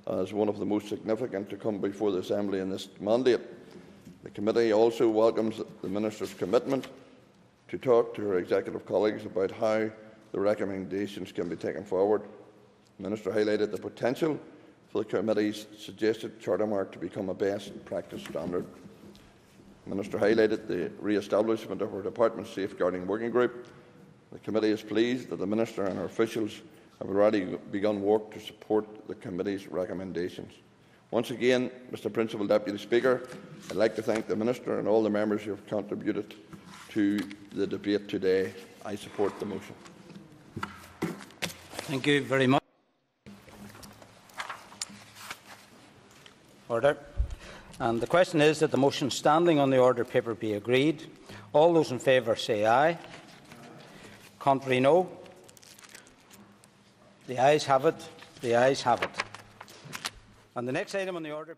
as one of the most significant to come before the Assembly in this mandate. The committee also welcomes the Minister's commitment to talk to her executive colleagues about how the recommendations can be taken forward. The Minister highlighted the potential for the committee's suggested charter mark to become a best practice standard. Minister highlighted the re-establishment of her department's safeguarding working group. The committee is pleased that the Minister and her officials have already begun work to support the committee's recommendations. Once again, Mr Principal Deputy Speaker, I'd like to thank the Minister and all the members who have contributed to the debate today. I support the motion. Thank you very much. Order. And the question is that the motion standing on the order paper be agreed. All those in favour say aye. Contrary, no. The ayes have it. The ayes have it. And the next item on the order